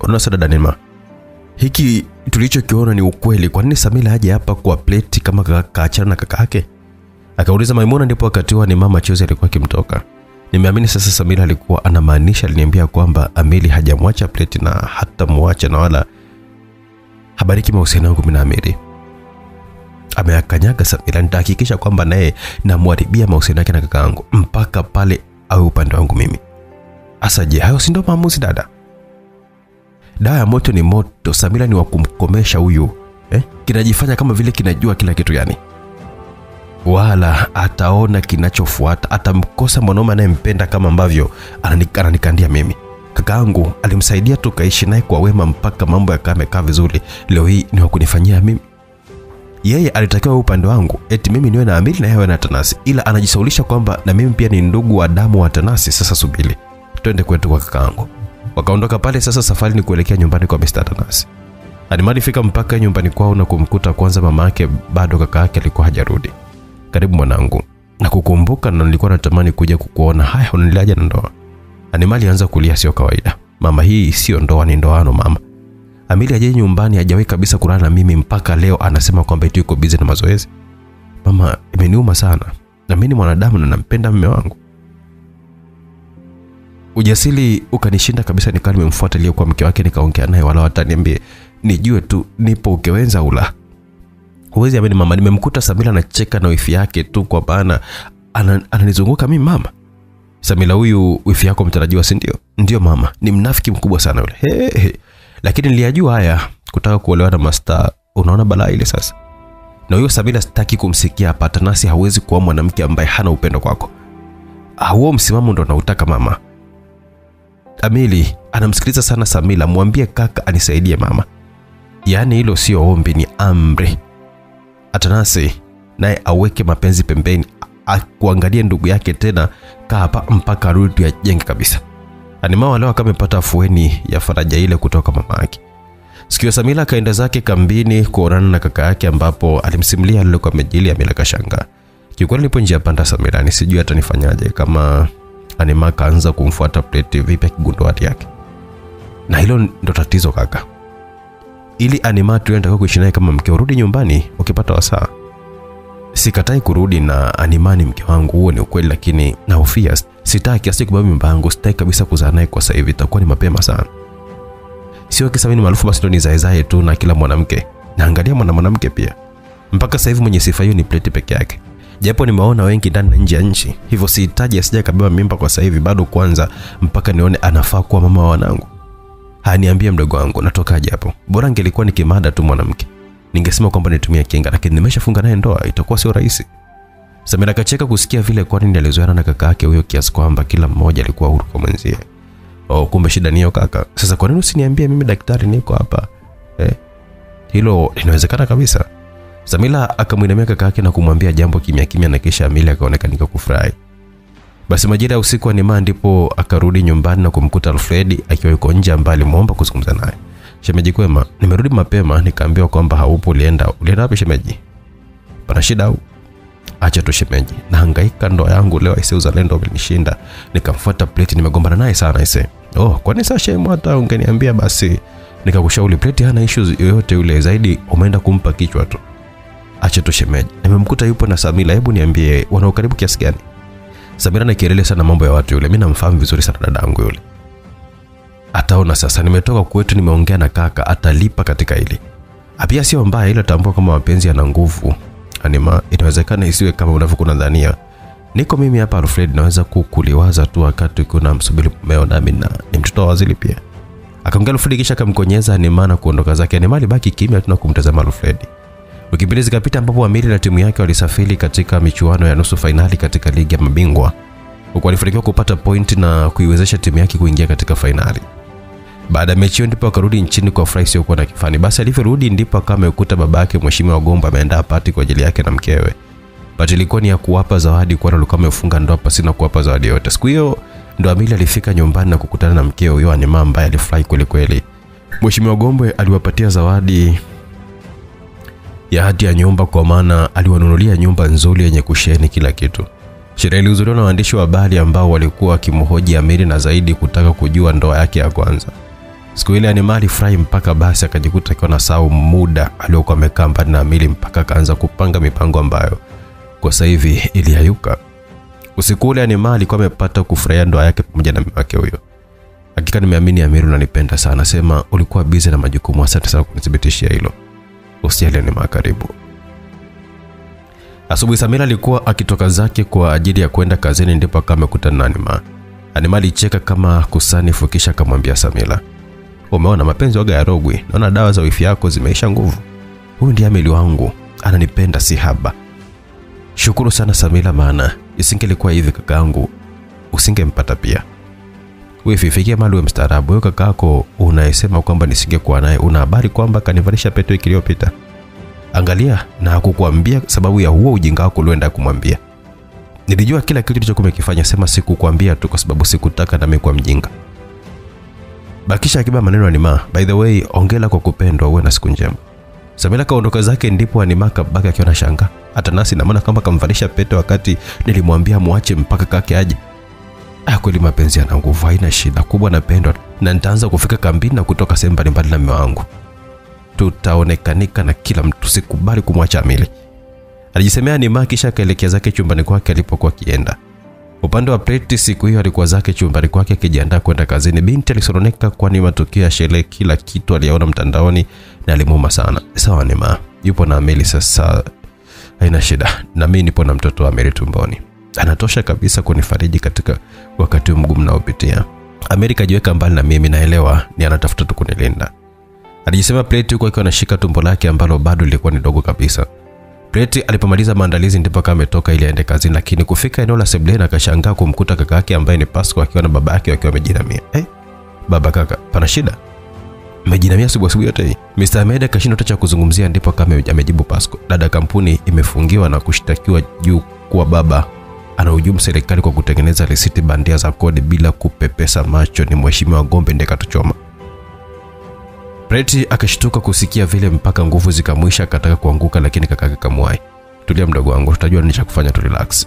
[SPEAKER 1] Unaona sada dada Anima, hiki tulichokiona ni ukweli. Kwa nini Samira aje hapa kwa Plate kama kaachana na kaka yake? Akauliza Maimuna, ndipo wakati huo Anima machozi alikuwa akimtoka. Nimeamini sasa Samira alikuwa anamaanisha, aliniambia kwamba amiri hajamwacha Pleti na hata muacha na wala habariki mahusiano yangu na amiri Ameakanyaga Samira, nitahakikisha kwamba naye namharibia mahusiano yake na kaka kakaangu mpaka pale awe upande wangu mimi. Asa je, hayo si ndio maamuzi dada? Dawa ya moto ni moto. Samira ni wa kumkomesha huyu eh? Kinajifanya kama vile kinajua kila kitu yani wala ataona kinachofuata. Atamkosa mwanaume anayempenda kama ambavyo ananikandia mimi. Kakaangu alimsaidia tukaishi naye kwa wema mpaka mambo yakawa yamekaa vizuri. Leo hii ni wa kunifanyia mimi. Yeye alitakiwa upande wangu, eti mimi niwe na Amili na yeye na Tanasi, ila anajisaulisha kwamba na mimi pia ni ndugu wa damu wa Tanasi. Sasa subiri, twende kwetu kwa kakaangu. Wakaondoka pale. Sasa safari ni kuelekea nyumbani kwa Mr. Tanasi. Alimadi fika mpaka nyumbani kwao na kumkuta kwanza mama yake bado kaka yake alikuwa hajarudi. Karibu mwanangu, na kukumbuka na nilikuwa natamani kuja kukuona. Haya, unaendeleaje na ndoa? Anima alianza kulia, sio kawaida. Mama, hii sio ndoa, ni ndoano mama. Amili aje nyumbani, hajawahi kabisa kulala na mimi mpaka leo anasema kwamba eti yuko busy na mazoezi. Mama, imeniuma sana. Na mimi ni mwanadamu na nampenda mume wangu. Ujasiri ukanishinda kabisa, nikaa nimemfuata aliyekuwa mke wake, nikaongea naye, wala wataniambie nijue tu nipo ukewenza ula. Huwezi amini mama, nimemkuta Samila anacheka na wifi yake tu kwa maana ana- ananizunguka mimi mama. Samila huyu wifi yako mtarajiwa, si ndio? Ndio mama, ni mnafiki mkubwa sana yule. He, he. Lakini niliyajua haya, kutaka kuolewa na masta, Unaona balaa ile sasa. Na huyo Samila sitaki kumsikia hapa. Tanasi hawezi kuwa mwanamke ambaye hana upendo kwako. Huo msimamo ndo nautaka mama. Amili anamsikiliza sana Samila, mwambie kaka anisaidie mama. Yaani hilo sio ombi, ni amri. Atanasi naye aweke mapenzi pembeni, akuangalie ndugu yake tena, kaa mpaka arudi tuyajenge kabisa. Animao leo akamepata amepata afueni ya faraja ile kutoka mama yake. Sikio Samila akaenda zake kambini kuonana na kaka yake ambapo alimsimulia alilokuwa amejili Amila kashanga. Kiukweli nipo njia panda Samila, ni sijui atanifanyaje kama Anima kaanza kumfuata plate vipi akigundua hati yake. Na hilo ndo tatizo kaka. Ili Animatu tuende kuishi naye kama mke, urudi nyumbani ukipata wasaa. Sikatai kurudi na Animani mke wangu, huo ni ukweli, lakini nahofia sitaki asije kubeba mimba yangu, sitaki kabisa kuzaa naye kwa sasa hivi, itakuwa ni mapema sana. Sio kisa mimi ni maarufu basi ndo nizaezae tu na kila mwanamke. Naangalia mwana mwanamke pia. Mpaka sasa hivi mwenye sifa hiyo ni plate peke yake. Japo nimeona wengi ndani na nje ya nchi, hivyo sihitaji asije kabeba mimba kwa sasa hivi, bado kwanza mpaka nione anafaa kuwa mama wa wanangu. Haniambie mdogo wangu, natokaje hapo? Bora ngelikuwa ni kimada tu mwanamke. Ningesema kwamba nitumia kinga, lakini nimeshafunga naye ndoa, itakuwa sio rahisi. Samira kacheka kusikia vile kwani alizoeana na kaka yake huyo kiasi kwamba kila mmoja alikuwa huru kwa mwenzie. Oh, kumbe shida niyo kaka. Sasa kwa nini usiniambie mimi daktari niko hapa? Eh? Hilo linawezekana kabisa. Samila akamwinamia kaka yake na kumwambia jambo kimya kimya na kisha Amili akaonekanika kufurahi. Basi majira ya usiku wa Neema ndipo akarudi nyumbani na kumkuta Alfred akiwa yuko nje ambaye alimwomba kuzungumza naye. Shemeji kwema, nimerudi mapema nikaambiwa kwamba haupo ulienda. Ulienda wapi shemeji? Pana shida au? Acha tu shemeji. Nahangaika ndoa yangu leo aise uzalendo umenishinda. Nikamfuata plate nimegombana naye sana aise. Oh, kwani sasa shemu hata ungeniambia basi nikakushauri plate hana issues yoyote yule zaidi umeenda kumpa kichwa tu. Acha tu shemeji. Nimemkuta yupo na Samila, hebu niambie wana ukaribu kiasi gani? Samira na kielele sana mambo ya watu yule. Mimi namfahamu vizuri sana dadangu yule. Ataona sasa nimetoka kwetu nimeongea na kaka atalipa katika hili. Apia sio mbaya ila tambua kama mapenzi yana nguvu. Anima inawezekana isiwe kama unavyokuwa dhania. Niko mimi hapa Alfred naweza kukuliwaza tu wakati kuna msubiri mumeo nami na ni mtoto wa wazili pia. Akaongea Alfred kisha akamkonyeza Anima na kuondoka zake. Anima alibaki kimya tuna kumtazama Alfred. Wiki mbili zikapita ambapo Amiri na timu yake walisafiri katika michuano ya nusu fainali katika ligi ya mabingwa huku alifanikiwa kupata point na kuiwezesha timu yake kuingia katika fainali. Baada ya mechi hiyo ndipo akarudi nchini kwa furaha isiyokuwa na kifani. Basi alivyorudi ndipo akawa amekuta babake Mheshimiwa Gomba ameandaa pati kwa ajili yake na mkewe. Pati ilikuwa ni ya kuwapa zawadi kwani alikuwa amefunga ndoa pasina kuwapa zawadi yote. Siku hiyo ndo Amili alifika nyumbani na kukutana na mkewe huyo Anima ambaye alifurahi kweli kweli. Mheshimiwa Gombe aliwapatia zawadi ya hati ya nyumba kwa maana aliwanunulia nyumba nzuri yenye kusheheni kila kitu. Sherehe ilihudhuriwa na waandishi wa habari ambao walikuwa wakimhoji Amiri na zaidi kutaka kujua ndoa yake ya kwanza. Siku ile Animali alifurahi mpaka basi akajikuta akiwa na sau muda aliokuwa amekaa mbali na Amiri mpaka akaanza kupanga mipango ambayo kwa sasa hivi iliyayuka. Usiku ule Animali alikuwa amepata kufurahia ndoa yake pamoja na mume wake huyo. Hakika nimeamini Amiri unanipenda sana, sema ulikuwa busy na majukumu. Asante sana kunithibitishia hilo. Usijali makaribu. karibu. Asubuhi Samira alikuwa akitoka zake kwa ajili ya kwenda kazini, ndipo akamekutana amekutana na Anima. Anima alicheka kama kusanifu, kisha akamwambia Samira, umeona mapenzi waga ya rogwi, naona dawa za wifi yako zimeisha nguvu. Huyu ndiye Amili wangu, ananipenda si haba. Shukuru sana Samira, maana isingelikuwa hivi kakaangu usingempata pia. Wifi, fikia mahali uwe mstaarabu. Huyo kakako unayesema kwamba nisingekuwa naye, una habari kwamba kanivalisha pete wiki iliyopita? Angalia na hakukuambia sababu ya huo ujinga wako ulioenda kumwambia. Nilijua kila kitu kilichokuwa umekifanya, sema sikukwambia tu kwa sababu sikutaka nami kuwa mjinga. Bakisha akiba maneno Anima. By the way, ongela kwa kupendwa, uwe na siku njema. Samila kaondoka zake, ndipo Anima kabaki akiwa na shanga. Hata nasi na maana kama kamvalisha pete wakati nilimwambia muache mpaka kake aje. Ah, kweli mapenzi yana nguvu, haina shida kubwa, napendwa na nitaanza kufika kambini na kutoka sehemu mbalimbali na mume wangu. Tutaonekanika na kila mtu, sikubali kumwacha Amili. Alijisemea Nima kisha akaelekea zake chumbani kwake alipokuwa akienda. Upande wa Preti siku hiyo alikuwa zake chumbani kwake akijiandaa kwenda kazini. Binti alisononeka kwani matukio ya sherehe, kila kitu aliyaona mtandaoni na alimuuma sana. Sawa Nima, yupo na Amili sasa, haina shida, na mimi nipo na mtoto wa Amili tumboni, anatosha kabisa kunifariji katika wakati mgumu naopitia. Amerika jiweka mbali na mimi, naelewa ni anatafuta tu kunilinda, alijisema Preti huku akiwa anashika tumbo lake ambalo bado lilikuwa ni dogo kabisa. Preti alipomaliza maandalizi ndipo kama ametoka ili aende kazini, lakini kufika eneo la sebuleni akashangaa kumkuta kaka yake ambaye ni Pasco akiwa na baba yake wakiwa amejinamia. Eh, baba kaka, pana shida? Mmejinamia asubuhi asubuhi yote hii? Mr. Ahmed akashindwa hata cha kuzungumzia, ndipo kama amejibu Pasco, dada kampuni imefungiwa na kushtakiwa juu kuwa baba anahujumu serikali kwa kutengeneza risiti bandia za kodi bila kupepesa macho. Ni mheshimiwa Gombe ndiye katuchoma. Preti akashtuka kusikia vile mpaka nguvu zikamwisha, akataka kuanguka, lakini kakake kamwai. Tulia mdogo wangu, tutajua nini cha kufanya, tu relax.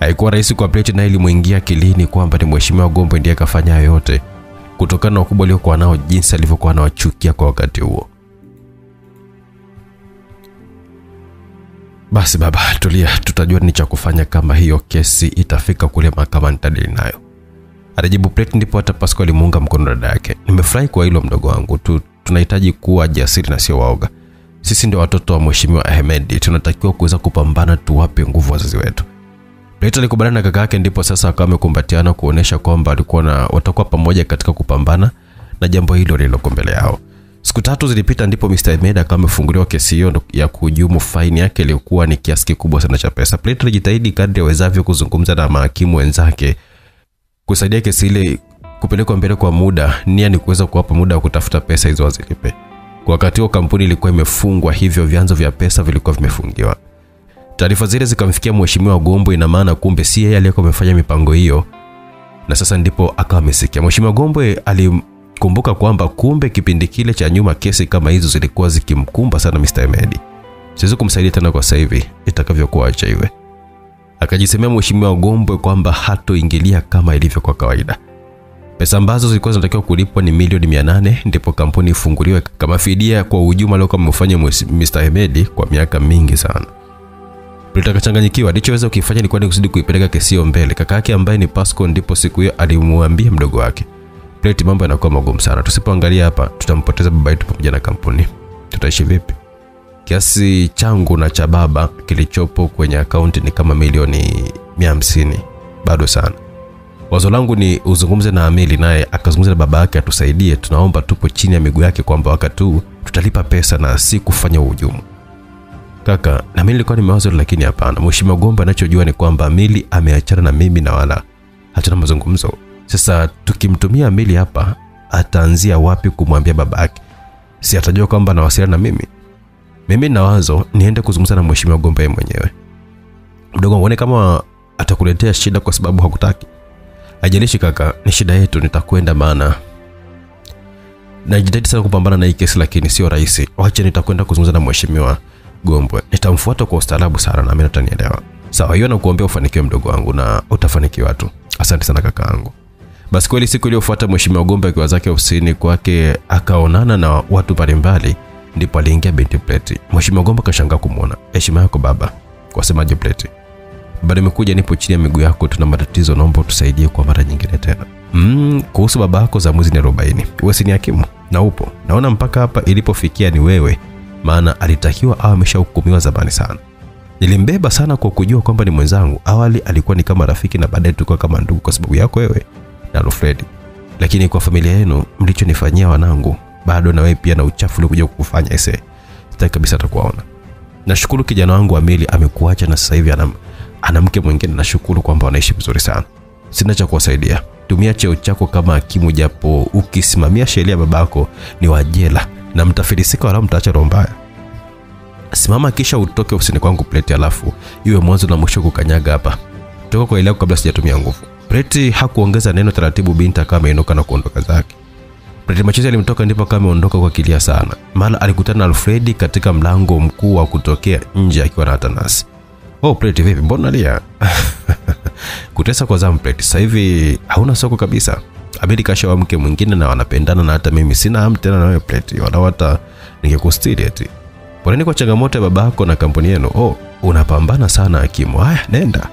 [SPEAKER 1] Haikuwa rahisi kwa Preti, na ilimwingia akilini kwamba ni mheshimiwa Gombe ndiye akafanya yote kutokana na ukubwa aliokuwa nao, jinsi alivyokuwa anawachukia kwa wakati huo. Basi baba, tulia, tutajua ni cha kufanya kama hiyo kesi itafika kule mahakamani, nitadili nayo, alijibu Preti. Ndipo hata Pasco alimuunga mkono dada yake. Nimefurahi kwa hilo mdogo wangu tu, tunahitaji kuwa jasiri na sio waoga. Sisi ndio watoto wa mheshimiwa Ahmed, tunatakiwa kuweza kupambana, tuwape nguvu wazazi wetu. Preti alikubaliana na kaka yake, ndipo sasa akawa amekumbatiana kuonesha kwamba walikuwa na watakuwa pamoja katika kupambana na jambo hilo lililoko mbele yao. Siku tatu zilipita, ndipo Mr. Meda akawa amefunguliwa kesi hiyo ya kuhujumu. Faini yake iliyokuwa ni kiasi kikubwa sana cha pesa. Plato alijitahidi kadri awezavyo kuzungumza na mahakimu wenzake kusaidia kesi ile kupelekwa mbele kwa muda. Nia ni kuweza kuwapa muda wa kutafuta pesa hizo wazilipe. Kwa wakati huo kampuni ilikuwa imefungwa, hivyo vyanzo vya pesa vilikuwa vimefungiwa. Taarifa zile zikamfikia mheshimiwa Gombo, ina maana kumbe si yeye aliyekuwa amefanya mipango hiyo, na sasa ndipo akawa amesikia. Mheshimiwa Gombo alikumbuka kwamba kumbe kipindi kile cha nyuma kesi kama hizo zilikuwa zikimkumba sana Mr. Emedi. Siwezi kumsaidia tena kwa sasa hivi, itakavyokuwa acha iwe. Akajisemea mheshimiwa Gombwe kwamba hatoingilia kama ilivyo kwa kawaida. Pesa ambazo zilikuwa zinatakiwa kulipwa ni milioni 800 ndipo kampuni ifunguliwe kama fidia kwa hujuma aliyokuwa amefanya Mr. Ahmed kwa miaka mingi sana. Brita akachanganyikiwa, alichoweza kukifanya ni kuzidi kuipeleka kesi hiyo mbele. Kaka yake ambaye ni Pasco ndipo siku hiyo alimwambia mdogo wake, Preti, mambo yanakuwa magumu sana, tusipoangalia hapa tutampoteza baba yetu pamoja na kampuni, tutaishi vipi? Kiasi changu na cha baba kilichopo kwenye akaunti ni kama milioni 150, bado sana. Wazo langu ni uzungumze na Amili, naye akazungumza na baba yake atusaidie. Tunaomba tupo chini ya miguu yake, kwamba wakati huu tutalipa pesa na si kufanya uhujumu. Kaka, na mimi nilikuwa nimewaza, lakini hapana. Mheshimiwa Gomba anachojua ni kwamba Amili ameachana na mimi na wala hatuna mazungumzo. Sasa tukimtumia Amili hapa, ataanzia wapi kumwambia babake? Si atajua kwamba anawasiliana na mimi? Mimi na wazo niende kuzungumza na Mheshimiwa Gombe mwenyewe. Mdogo, uone kama atakuletea shida kwa sababu hakutaki. Ajalishi kaka, ni shida yetu, nitakwenda maana najitahidi sana kupambana na hii kesi, lakini sio rahisi. Wacha nitakwenda kuzungumza na Mheshimiwa Gombe, nitamfuata kwa ustaarabu sana, na mimi utanielewa. Sawa, hiyo nakuombea ufanikiwe mdogo wangu, na utafanikiwa tu. Asante sana kaka yangu. Basi kweli, siku iliyofuata Mheshimiwa Gombe akiwa zake ofisini kwake akaonana na watu mbalimbali, ndipo aliingia binti Pleti. Mheshimiwa Gombe akashangaa kumwona. Heshima yako baba, wasemaje Pleti? Baba, nimekuja, nipo chini ya miguu yako, tuna matatizo, naomba utusaidie kwa mara nyingine tena. Mm, kuhusu baba yako za mwezi ni arobaini. Wewe si ni hakimu na upo, naona mpaka hapa ilipofikia ni wewe, maana alitakiwa awe ameshahukumiwa zamani sana. Nilimbeba sana kwa kujua kwamba ni mwenzangu. Awali alikuwa ni kama rafiki na baadaye tulikuwa kama ndugu kwa sababu yako wewe Alfred. Lakini kwa familia yenu mlichonifanyia wanangu, bado na wewe pia na uchafu uliokuja kukufanya ese. Sitaki kabisa atakuwaona. Nashukuru kijana wangu Amili amekuacha na sasa hivi anam, ana mke mwingine. Nashukuru kwamba wanaishi vizuri sana. Sina cha kuwasaidia. Tumia cheo chako kama hakimu, japo ukisimamia sheria babako ni wajela na mtafilisika wala mtaacha roho mbaya. Simama kisha utoke ofisini kwangu Pleti, alafu iwe mwanzo na mwisho kukanyaga hapa. Toka kwa ile kabla sijatumia nguvu. Pleti hakuongeza neno, taratibu binti akawa ameinuka na kuondoka zake. Preti machozi alimtoka, ndipo akawa ameondoka kwa kilia sana. Mara alikutana na Alfredi katika mlango mkuu wa kutokea nje akiwa na Atanasi. Oh, Preti vipi? Mbona lia? [laughs] Kutesa kwa zamu Preti, Sasa hivi hauna soko kabisa. Abedi kashawa mke mwingine na wanapendana, na hata mimi sina hamu tena na wewe Preti. wala hata ningekustiri eti. Poleni kwa changamoto ya babako na kampuni yenu. Oh, unapambana sana Hakimu. Haya, nenda.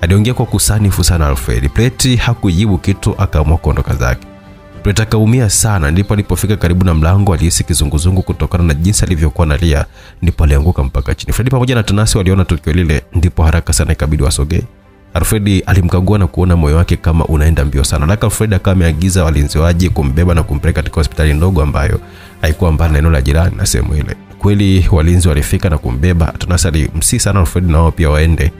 [SPEAKER 1] Aliongea kwa kusanifu sana Alfred. Pleti hakujibu kitu, akaamua kuondoka zake. Pleti akaumia sana, ndipo alipofika karibu na mlango alihisi kizunguzungu kutokana na jinsi alivyokuwa analia, ndipo alianguka mpaka chini. Fredi pamoja na Tanasi waliona tukio lile, ndipo haraka sana ikabidi wasogee. Alfredi alimkagua na kuona moyo wake kama unaenda mbio sana. Laka Alfred akawa ameagiza walinzi waje kumbeba na kumpeleka katika hospitali ndogo ambayo haikuwa mbali na eneo la jirani na sehemu ile. Kweli walinzi walifika na kumbeba. Tanasi alimsii sana Alfred na wao pia waende,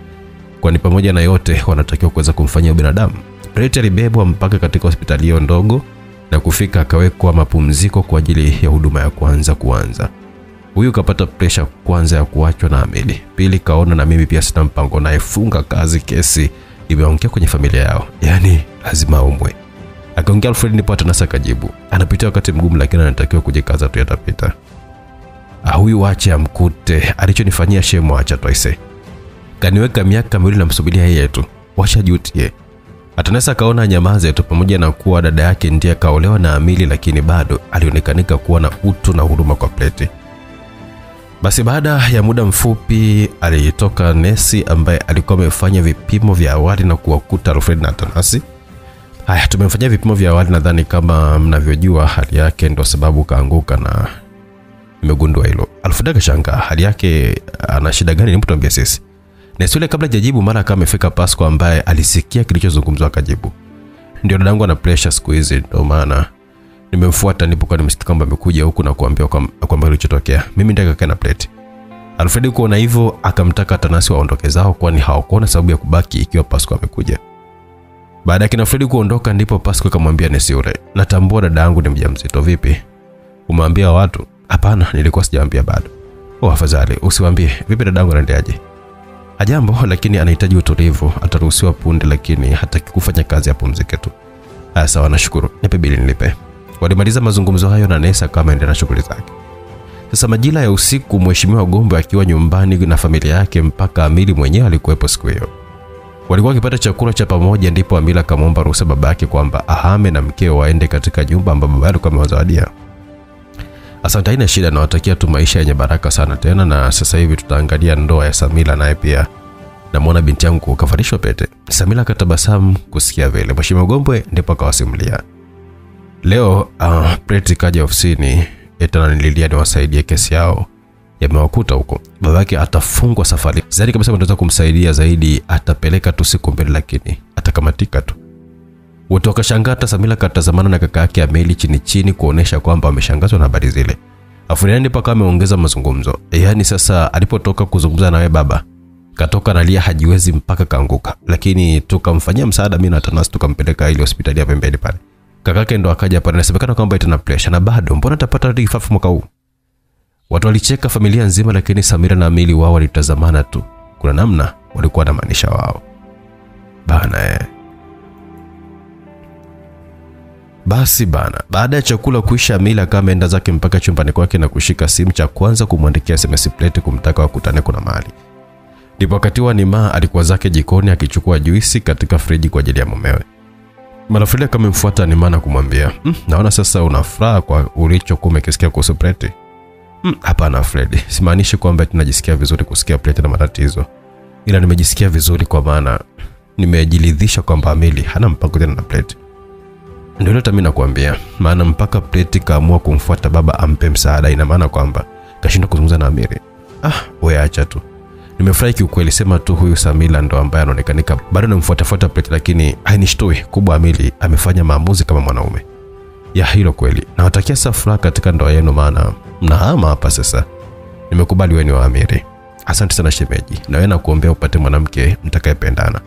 [SPEAKER 1] kwani pamoja na yote wanatakiwa kuweza kumfanyia binadamu. Preti alibebwa mpaka katika hospitali hiyo ndogo na kufika akawekwa mapumziko kwa ajili ya huduma ya kwanza kuanza. Huyu kapata presha kwanza ya kuachwa na Amili. Pili kaona na mimi pia sina mpango naye, funga kazi, kesi imeongea kwenye familia yao, yaani lazima umwe. Akaongea Alfred, ndipo Atanasa akajibu, anapitia wakati mgumu, lakini anatakiwa kujikaza tu, yatapita. Ah, huyu wache amkute alichonifanyia shemu, acha twaise. Kaniweka miaka miwili namsubiria yeye tu, washajutie. Atanasa kaona nyamaze tu, pamoja na kuwa dada yake ndiye akaolewa na Amili, lakini bado alionekanika kuwa na utu na huruma kwa Pleti. Basi baada ya muda mfupi alitoka nesi ambaye alikuwa amefanya vipimo vya awali na kuwakuta Alfred na Atanasi. Haya, tumemfanyia vipimo vya awali, nadhani kama mnavyojua hali yake ndo sababu kaanguka na nimegundua hilo. Alfred akashangaa, hali yake ana shida gani? Ni mtuambia sisi. Nesi yule kabla jajibu mara kama amefika Pasco ambaye alisikia kilichozungumzwa akajibu. Ndio dadangu ana pressure siku hizi ndio maana nimemfuata nilipokuwa nimesikia kwamba amekuja huku na kuambia kwamba kilichotokea. Mimi ndio kaka na plate. Alfred kuona hivyo akamtaka Tanasi waondoke zao kwani hawakuona sababu ya kubaki ikiwa Pasco amekuja. Baada ya kina Fred kuondoka ndipo Pasco akamwambia Nesi yule, natambua dada yangu ni mjamzito vipi? Umeambia watu? Hapana, nilikuwa sijaambia bado. Oh, afadhali usiwaambie. Vipi dada yangu anaendeaje? Hajambo, lakini anahitaji utulivu. Ataruhusiwa punde, lakini hataki kufanya kazi, apumzike tu. Haya, sawa, nashukuru. Nipe bili nilipe. Walimaliza mazungumzo hayo na Nesa kama endelea na shughuli zake. Sasa majira ya usiku, mheshimiwa Gombe akiwa nyumbani na familia yake, mpaka Amili mwenyewe alikuwepo siku hiyo. Walikuwa wakipata chakula cha pamoja, ndipo Amila akamwomba ruhusa baba yake kwamba ahame na mkeo waende katika nyumba ambayo baba alikuwa amewazawadia. Asante, haina shida, nawatakia tu maisha yenye baraka sana tena, na sasa hivi tutaangalia ndoa ya Samila naye pia namwona binti yangu kavalishwa pete. Samila akatabasamu kusikia vile. Mheshimiwa Gombwe ndipo akawasimulia leo. Uh, Preti kaja ofisini eti ananililia niwasaidie kesi yao yamewakuta huko. baba yake atafungwa safari zaidi kabisa, nataka kumsaidia zaidi, atapeleka tu siku mbili lakini atakamatika tu. Wote wakashangaa, hata Samila katazamana na kaka yake Ameli chini chini kuonesha kwamba ameshangazwa na habari zile. Afuriani paka ameongeza mazungumzo, yaani sasa alipotoka kuzungumza nawe baba katoka nalia hajiwezi mpaka kaanguka, lakini tukamfanyia msaada mimi na Tanasi tukampeleka ile hospitali ya pembeni pale. Kakake ndo akaja pale, nasemekana kwamba itana pressure na bado mbona atapata rifafu mwaka huu. Watu walicheka familia nzima, lakini Samira na Amili wao walitazamana tu. Kuna namna walikuwa wanamaanisha wao bana eh. Basi bana, baada ya chakula kuisha, Mila akawa ameenda zake mpaka chumbani kwake na kushika simu cha kwanza kumwandikia SMS plate kumtaka wakutane kuna mahali ndipo wakati wa Nima alikuwa zake jikoni akichukua juisi katika friji kwa ajili ya mumewe. Marafiki akamemfuata Nima na kumwambia mm, naona sasa una furaha kwa ulichokuwa umekisikia kuhusu Preti. Mm, hapana Fred, simaanishi kwamba tunajisikia vizuri kusikia plate na matatizo, ila nimejisikia vizuri kwa maana nimejiridhisha kwamba Amili hana mpango tena na Preti. Ndio hata mimi nakwambia, maana mpaka Preti kaamua kumfuata baba ampe msaada, ina maana kwamba kashindwa kuzungumza na Amiri. Ah, wewe acha tu nimefurahi kiukweli, sema tu huyu Samila ndo ambaye anaonekanika bado namfuatafuata Pleti, lakini hainishtui. kubwa. Amili amefanya maamuzi kama mwanaume ya hilo kweli. Nawatakia furaha katika ndoa yenu, maana mnahama hapa sasa. Nimekubali wewe ni wa Amiri. Asante sana shemeji, na wewe nakuombea upate mwanamke mtakayependana.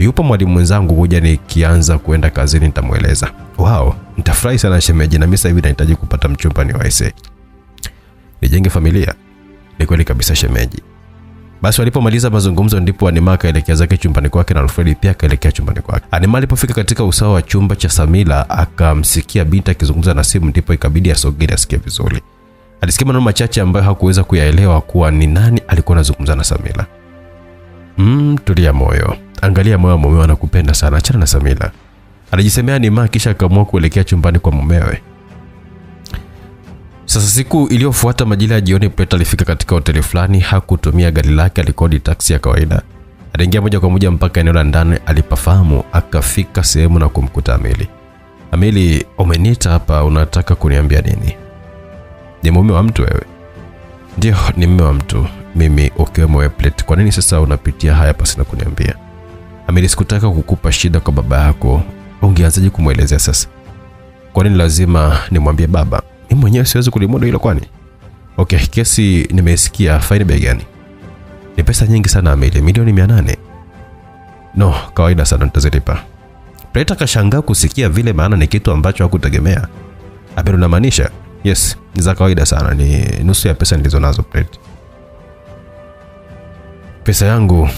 [SPEAKER 1] Yupo mwalimu mwenzangu, huja nikianza kuenda kazini nitamweleza. Wow, nitafurahi sana shemeji, na mimi sasa hivi nahitaji kupata mchumba ni waise nijenge familia. Ni kweli kabisa shemeji. Basi walipomaliza mazungumzo ndipo Anima akaelekea zake chumbani kwake na Alfredi pia akaelekea chumbani kwake. Anima alipofika katika usawa wa chumba cha Samila akamsikia binti akizungumza na simu, ndipo ikabidi asogee asikie vizuri. Alisikia maneno machache ambayo hakuweza kuyaelewa kuwa ni nani alikuwa anazungumza na Samila. Mm, tulia moyo, angalia moyo wa mumeo anakupenda sana, achana na Samila. alijisemea Nima kisha akaamua kuelekea chumbani kwa mumewe. Sasa siku iliyofuata majira ya jioni, Peter alifika katika hoteli fulani. Hakutumia gari lake, alikodi taksi ya kawaida. Aliingia moja kwa moja mpaka eneo la ndani alipafahamu. Akafika sehemu na kumkuta Amili. Amili, umenita hapa, unataka kuniambia nini? Ni mume wa mtu wewe? Ndio, ni mme wa mtu, mimi ukiwemo wewe Plet. Kwa nini sasa unapitia haya pasi na kuniambia? Amili, sikutaka kukupa shida kwa baba yako. Ungeanzaje kumwelezea sasa? Kwa nini lazima nimwambie baba? Mimi mwenyewe siwezi kulimudu hilo kwani? Okay, kesi nimeisikia. Faini bei gani? Ni pesa nyingi sana Amili, milioni mia nane. No, kawaida sana, nitazilipa. Plate akashangaa kusikia vile, maana ni kitu ambacho hakutegemea. Amili, unamaanisha? Yes, ni za kawaida sana, ni nusu ya pesa nilizo nazo plate Pesa yangu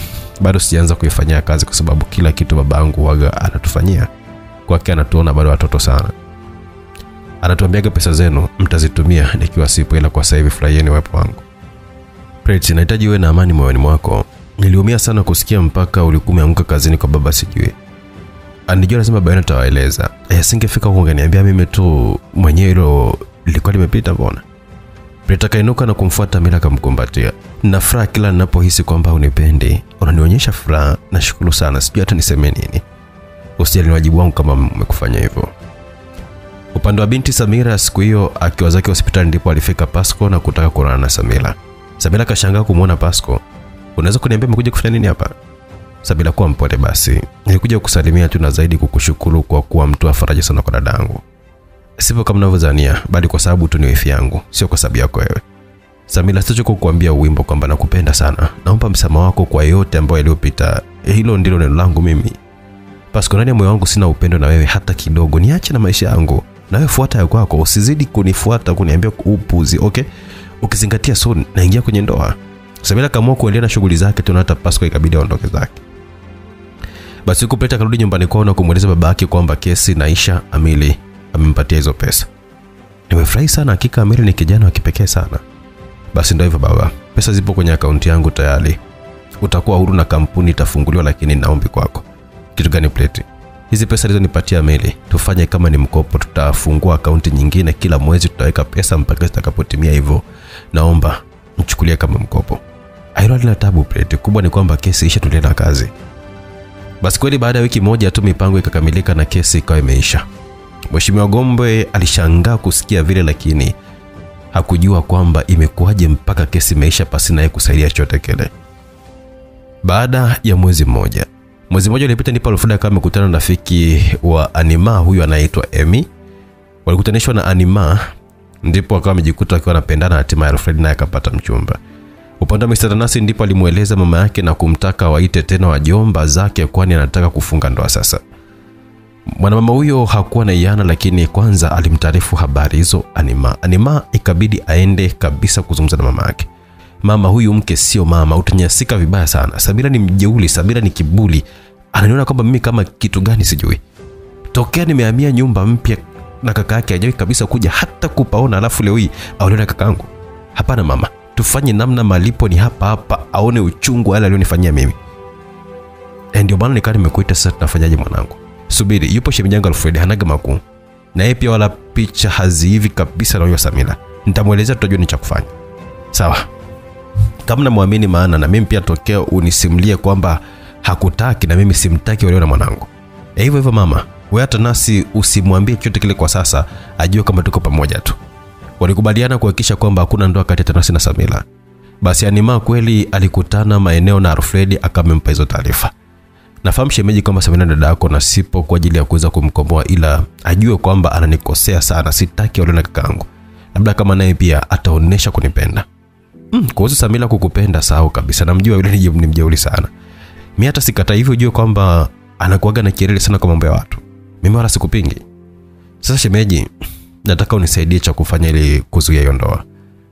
[SPEAKER 1] bado sijaanza kuifanyia kazi kwa sababu kila kitu babangu waga anatufanyia kwake, anatuona bado watoto sana. Anatuambiaga pesa zenu mtazitumia nikiwa sipo, ila kwa sasa hivi furahieni uwepo wangu. Pret, nahitaji uwe na amani moyoni mwako. Niliumia sana kusikia mpaka ulikuwa umeanguka kazini kwa baba, sijui anijua, lazima baba yenu atawaeleza. yasingefika huko ungeniambia mimi tu mwenyewe, hilo lilikuwa limepita. Mbona Pret akainuka na kumfuata Mila akamkumbatia. Na furaha kila ninapohisi kwamba unipendi, unanionyesha furaha. Nashukuru sana, sijui hata niseme nini. Usijali, ni wajibu wangu kama mmekufanya hivyo. Upande wa binti Samira, siku hiyo akiwa zake hospitali, ndipo alifika Pasco na kutaka kuonana na Samira. Samira akashangaa kumwona Pasco. Unaweza kuniambia umekuja kufanya nini hapa? Samira, kuwa mpole basi, nilikuja kukusalimia tu na zaidi kukushukuru kwa kuwa mtu wa faraja sana kwa dadangu. Sivyo kama unavyodhania, bali kwa sababu tu ni wifi yangu, sio kwa sababu yako wewe. Samila, sitachoka kukuambia uwimbo kwamba nakupenda sana. Naomba msamaha wako kwa yote ambayo yaliyopita. Hilo ndilo neno langu mimi. Pasco, ndani ya moyo wangu sina upendo na wewe hata kidogo. Niache na maisha yangu, na wewe fuata ya kwako, usizidi kunifuata kuniambia upuzi, okay? Ukizingatia so naingia kwenye ndoa. Samila kaamua kuendelea na shughuli zake tuna hata Pasco ikabidi aondoke zake. Basi huko karudi nyumbani kwao na kumweleza baba yake kwamba kesi naisha, Amili amempatia hizo pesa. Nimefurahi sana, hakika Amiri ni kijana wa kipekee sana. Basi ndio hivyo baba, pesa zipo kwenye akaunti yangu tayari. Utakuwa huru na kampuni itafunguliwa, lakini naombi kwako. Kitu gani Pleti? Hizi pesa alizonipatia Amiri tufanye kama ni mkopo, tutafungua akaunti nyingine kila mwezi, tutaweka pesa mpaka zitakapotimia. Hivyo naomba mchukulie kama mkopo. Hilo halina tabu Pleti, kubwa ni kwamba kesi isha, tuendelee na kazi. Basi kweli baada ya wiki moja tu mipango ikakamilika na kesi ikawa imeisha. Mheshimiwa Gombe alishangaa kusikia vile, lakini hakujua kwamba imekuwaje mpaka kesi imeisha pasi naye kusaidia chochote kile. Baada ya mwezi mmoja, mwezi mmoja ulipita, ndipo Alfreda akawa amekutana na rafiki wa Anima, huyu anaitwa Emi. Walikutanishwa na Anima, ndipo akawa amejikuta akiwa anapendana, hatimaye Alfred naye akapata mchumba. Upande wa Mr. Tanasi ndipo alimweleza mama yake na kumtaka waite tena wajomba zake, kwani anataka kufunga ndoa sasa. Mwanamama huyo hakuwa na iana, lakini kwanza alimtaarifu habari hizo Anima. Anima ikabidi aende kabisa kuzungumza na mama yake. Mama, huyu mke sio mama, utanyasika vibaya sana. Sabira ni mjeuli, Sabira ni kibuli, ananiona kwamba mimi kama kitu gani sijui. Tokea nimehamia nyumba mpya na kaka yake hajawahi kabisa kuja hata kupaona, alafu leo hii aoniona kakaangu. Hapana mama, tufanye namna malipo ni hapa hapa, aone uchungu wale alionifanyia mimi. E, ndio maana nikaa nimekuita sasa, tunafanyaje mwanangu? Subiri, yupo shemeji yangu Alfred, hanaga makuu na yeye pia, wala picha haziivi kabisa na huyo Samira. Nitamwelezea, tutajua ni cha kufanya. Sawa, kama namwamini, maana na mimi pia tokea unisimulie kwamba hakutaki na mimi simtaki walio na mwanangu. E, hivyo hivyo mama, wewe hata nasi usimwambie chochote kile kwa sasa, ajue kama tuko pamoja tu. Walikubaliana kuhakikisha kwamba hakuna ndoa kati ya Tanasi na Samila. Basi Anima kweli alikutana maeneo na Alfred akamempa hizo taarifa. Nafahamu shemeji kwamba Samina dada yako na sipo kwa ajili ya kuweza kumkomboa, ila ajue kwamba ananikosea sana, sitaki aone na kakaangu. Labda kama naye pia ataonesha kunipenda. Mm, kuhusu Samila kukupenda sahau kabisa, namjua yule ni mjeuli sana. Mimi hata sikata hivyo, jua kwamba anakuaga na kelele sana kwa mambo ya watu. Mimi wala sikupingi. Sasa shemeji, nataka unisaidie cha kufanya ili kuzuia hiyo ndoa.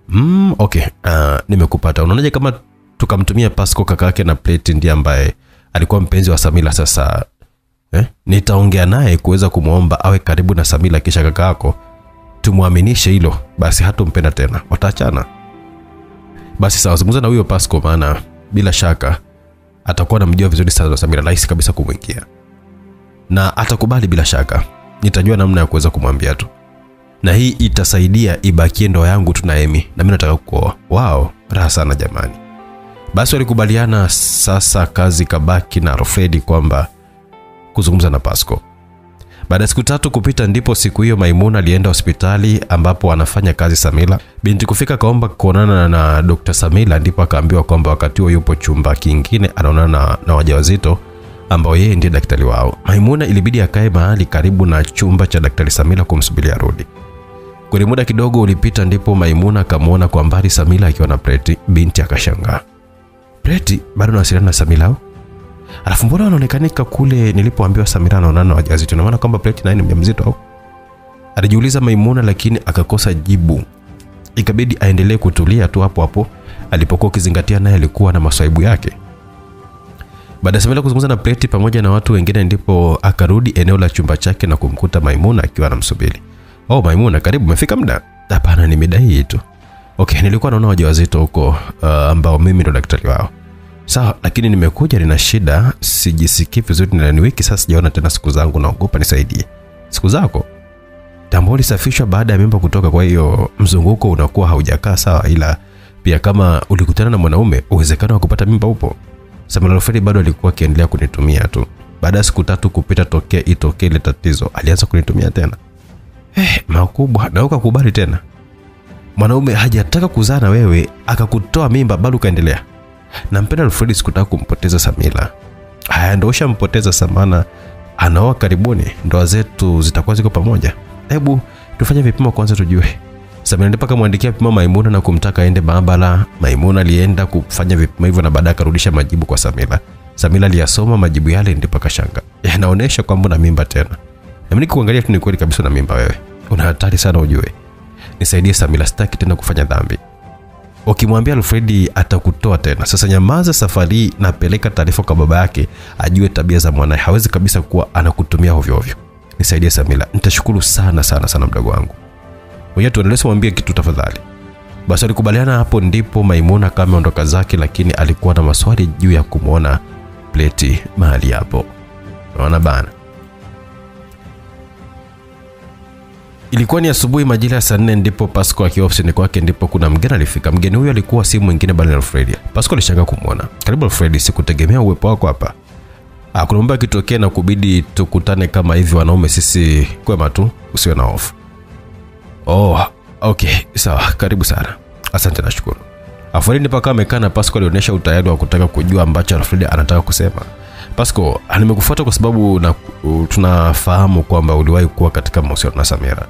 [SPEAKER 1] Mm, okay. Uh, nimekupata. Unaonaje kama tukamtumia Pasco kaka yake na Plate ndiye ambaye alikuwa mpenzi wa Samila sasa eh? Nitaongea naye kuweza kumwomba awe karibu na Samila kisha kaka yako tumwaminishe hilo basi hatompenda tena. Wataachana. Basi sawa, zungumza na huyo Pasco maana bila shaka atakuwa anamjua vizuri sana Samira, rahisi kabisa kumwingia. na atakubali bila shaka. Nitajua namna ya kuweza kumwambia tu, na hii itasaidia ibakie ndoa yangu tu na Emi, na mimi nataka kuoa. Wao, raha sana jamani. Basi walikubaliana sasa, kazi kabaki na Rofedi kwamba kuzungumza na Pasco. Baada ya siku tatu kupita, ndipo siku hiyo Maimuna alienda hospitali ambapo anafanya kazi Samila. Binti kufika kaomba kuonana na Dr. Samila, ndipo akaambiwa kwamba wakati huo yupo chumba kingine anaonana na, na wajawazito ambao yeye ndiye daktari wao. Maimuna ilibidi akae mahali karibu na chumba cha daktari Samila kumsubiria arudi. Kwenye muda kidogo ulipita, ndipo Maimuna akamwona kwa mbali Samila akiwa na Preti. Binti akashangaa, Preti bado anawasiliana na Samira au? Alafu mbona anaonekanika kule nilipoambiwa Samira anaonana na wajawazito? Ina maana kwamba Preti naye ni mjamzito au? Alijiuliza Maimuna, lakini akakosa jibu. Ikabidi aendelee kutulia tu hapo hapo alipokuwa, ukizingatia naye alikuwa na maswaibu yake. Baada ya Samira kuzungumza na Preti pamoja na watu wengine, ndipo akarudi eneo la chumba chake na kumkuta Maimuna akiwa anamsubiri. Oh, Maimuna, karibu, umefika muda? Hapana, ni mida hii tu. Okay, nilikuwa naona wajawazito huko uh, ambao mimi ndo daktari wao. Sawa, lakini nimekuja, nina shida, sijisikii vizuri, na ni wiki sasa sijaona tena siku zangu, naogopa, nisaidie. Siku zako tambo lisafishwa baada ya mimba kutoka, kwa hiyo mzunguko unakuwa haujakaa sawa, ila pia kama ulikutana na mwanaume, uwezekano wa kupata mimba upo. Samuel Alfred bado alikuwa akiendelea kunitumia tu. Baada ya siku tatu kupita tokea itokee ile tatizo, alianza kunitumia tena. Eh, makubwa na ukakubali tena. Mwanaume hajataka kuzaa na wewe, akakutoa mimba, bado ukaendelea nampenda Alfredi, sikutaka kumpoteza Samila. Haya, ndio ushampoteza Samana, anaoa karibuni, ndoa zetu zitakuwa ziko pamoja. Hebu tufanye vipimo kwanza tujue. Samila ndipo akamwandikia vipimo Maimuna na kumtaka aende maabara. Maimuna alienda kufanya vipimo hivyo na baadaye akarudisha majibu kwa Samila. Samila aliyasoma majibu yale, ndipo akashanga, Yanaonesha kwamba una mimba tena. Na mimi kuangalia tu, ni kweli kabisa una mimba wewe, una hatari sana, ujue. Nisaidie Samila, sitaki tena kufanya dhambi ukimwambia Alfredi atakutoa tena. Sasa nyamaza, safari napeleka taarifa kwa baba yake ajue tabia za mwanae. Hawezi kabisa kuwa anakutumia ovyo ovyo. Nisaidie Samila, nitashukuru sana sana sana mdogo wangu. Ngoja tuendelee, mwambie kitu tafadhali. Basi alikubaliana hapo, ndipo Maimuna kama ameondoka zake, lakini alikuwa na maswali juu ya kumwona Pleti mahali hapo. Unaona bana. Ilikuwa ni asubuhi majira ya saa nne ndipo Pasco akiwa ofisini kwake, ndipo kuna mgeni alifika. Mgeni huyo alikuwa si mwingine bali Alfredi. Pasco alishangaa kumwona. Karibu Alfredi, sikutegemea uwepo wako hapa. Ah, kuna mambo yakitokea na kubidi tukutane kama hivi wanaume sisi, kwema tu, usiwe na hofu. Oh, okay, sawa, karibu sana. Asante, nashukuru. Alfredi ndipo akawa amekaa na Pasco alionyesha utayari wa kutaka kujua ambacho Alfredi anataka kusema. Pasco, nimekufuata kwa sababu na, uh, tunafahamu kwamba uliwahi kuwa katika mahusiano na Samira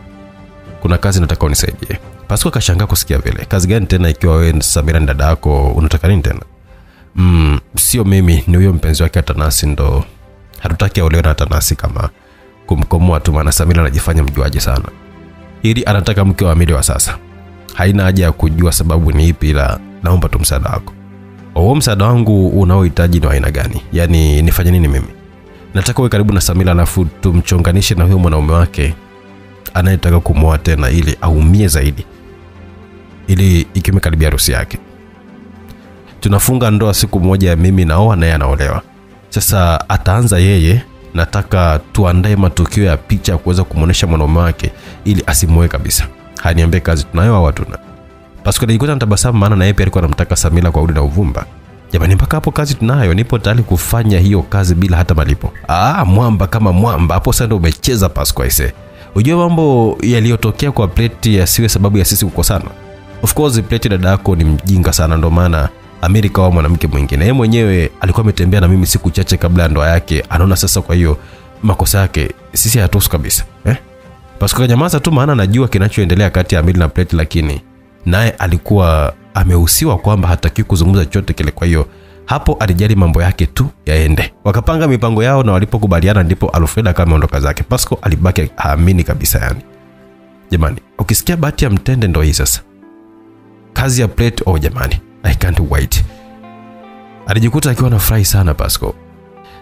[SPEAKER 1] kuna kazi nataka unisaidie. Pasco akashangaa kusikia vile. Kazi gani tena ikiwa wewe Samira ni dada yako, unataka nini tena? Mm, sio mimi, ni huyo mpenzi wake Atanasi ndo hatutaki aolewe na Atanasi kama kumkomoa tu, maana Samira anajifanya mjuaji sana. Ili anataka mke wa Amiri wa sasa. Haina haja ya kujua sababu ni ipi, ila naomba tu msaada wako. Huo msaada wangu unaohitaji ni aina gani? Yaani nifanye nini mimi? Nataka uwe karibu na Samira alafu tumchonganishe na huyo mwanaume wake anayetaka kumwoa tena ili aumie zaidi, ili ikiwa imekaribia harusi yake. Tunafunga ndoa siku moja ya mimi naoa naye anaolewa. Sasa ataanza yeye, nataka tuandae matukio ya picha ya kuweza kumwonyesha mwanaume wake ili asimwoe kabisa. Haniambie kazi tunayo au hatuna? Pascal alijikuta anatabasamu, maana na yeye pia alikuwa anamtaka Samila kwa udi na uvumba. Jamani, mpaka hapo kazi tunayo, nipo tayari kufanya hiyo kazi bila hata malipo. Ah, mwamba kama mwamba, hapo sasa ndio umecheza Pascal aise. Ujue mambo yaliyotokea kwa Pleti yasiwe sababu ya sisi kukosana. Of course Pleti dada yako ni mjinga sana, ndio maana Amerika wa mwanamke mwingine. Yeye mwenyewe alikuwa ametembea na mimi siku chache kabla ya ndoa yake, anaona sasa. Kwa hiyo makosa yake sisi hayatuhusu kabisa eh? Pascal kanyamaza tu, maana anajua kinachoendelea kati ya Amiri na Pleti, lakini naye alikuwa amehusiwa kwamba hataki kuzungumza chochote kile. Kwa hiyo hapo alijali mambo yake tu yaende. Wakapanga mipango yao na walipokubaliana ndipo Alfred akawa ameondoka zake. Pasco alibaki haamini kabisa yani. Jamani, ukisikia bahati ya mtende ndo hii sasa. Kazi ya plate oh jamani, I can't wait. Alijikuta akiwa anafurahi sana Pasco.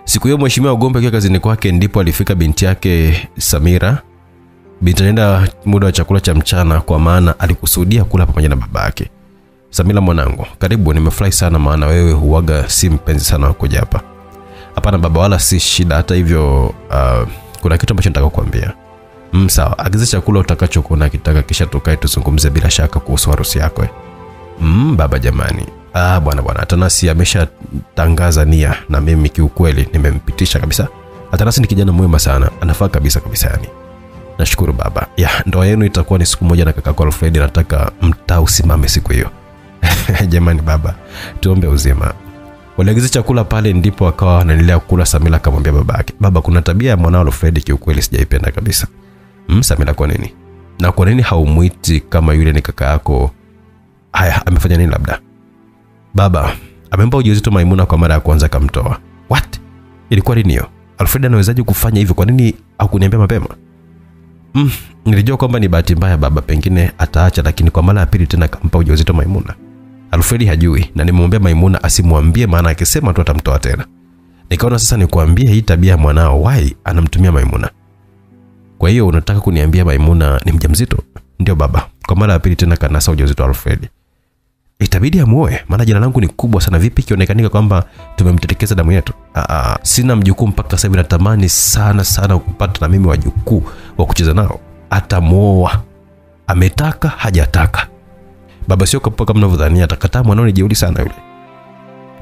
[SPEAKER 1] Siku hiyo mheshimiwa Ugombe akiwa kazini kwake ndipo alifika binti yake Samira. Binti anaenda muda wa chakula cha mchana kwa maana alikusudia kula pamoja na babake. Samila mwanangu, karibu. Nimefurahi sana maana wewe huwaga si mpenzi sana wa kuja hapa. hapana baba wala si shida hata hivyo uh, kuna kitu ambacho nataka kukuambia. Mm, sawa agiza chakula utakachokuwa kitaka kisha tukae tuzungumze bila shaka kuhusu harusi yako. Mm, baba jamani. Ah, bwana bwana atanasi ameshatangaza nia na mimi kiukweli nimempitisha kabisa. Atanasi ni kijana mwema sana anafaa kabisa kabisa yani. Nashukuru baba. Ya ndoa yenu itakuwa ni siku moja na kaka alfred nataka mtaa usimame siku hiyo [laughs] jamani baba tuombe uzima. Waliagiza chakula pale ndipo akawa wanaendelea kula samila akamwambia babake baba kuna tabia ya mwanao alfredi kiukweli sijaipenda kabisa. Mm, samila kwa nini? Na kwa nini haumwiti kama yule ni kaka yako? Haya amefanya nini labda? Baba amempa ujauzito maimuna kwa mara ya kwanza akamtoa. What? Ilikuwa lini hiyo? Alfred anawezaje kufanya hivyo? Kwa nini hakuniambia mapema? Mm, nilijua kwamba ni bahati mbaya baba pengine ataacha lakini kwa mara ya pili tena akampa ujauzito maimuna alfredi hajui na nimemwambia maimuna asimwambie maana akisema tu atamtoa tena. Nikaona sasa nikuambie hii tabia mwanao wai anamtumia maimuna? Kwa hiyo unataka kuniambia maimuna ni mjamzito? Ndio baba. Kwa mara ya pili tena kanasa ujauzito alfredi itabidi amuoe maana jina langu ni kubwa sana. Vipi ikionekanika kwamba tumemtetekeza damu yetu? Aa, sina mjukuu mpaka sasa hivi natamani sana sana kupata na mimi wajukuu wa kucheza nao. Atamwoa. Ametaka hajataka baba sio kama mnavyodhania atakataa mwanao ni jeuri sana yule.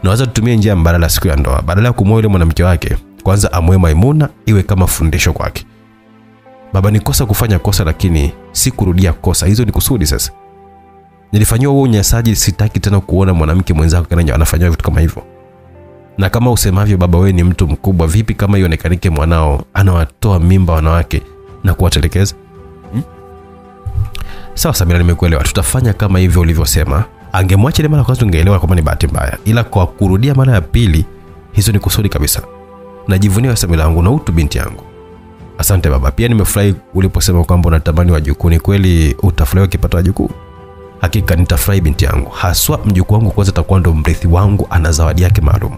[SPEAKER 1] Naweza tutumie njia mbadala siku ya ndoa. Badala ya kumwoa yule mwanamke wake kwanza amwoe maimuna iwe kama fundisho kwake. Baba ni kosa kufanya kosa lakini si kurudia kosa. Hizo ni kusudi sasa. Nilifanyiwa huo unyanyasaji sitaki tena kuona mwanamke mwenzako kana anafanyiwa vitu kama hivyo. Na kama usemavyo baba wewe ni mtu mkubwa vipi kama ionekanike mwanao anawatoa mimba wanawake na kuwatelekeza? Sawa samira nimekuelewa. Tutafanya kama hivyo ulivyosema. Angemwacha ile mara kwanza tungeelewa kwamba ni bahati mbaya. Ila kwa kurudia mara ya pili hizo ni kusudi kabisa. Najivunia samira yangu na utu binti yangu. Asante baba. Pia nimefurahi uliposema kwamba unatamani wajukuu. Ni kweli utafurahi ukipata wajukuu? Hakika nitafurahi binti yangu. Haswa mjukuu wangu kwanza atakuwa ndo mrithi wangu ana zawadi yake maalum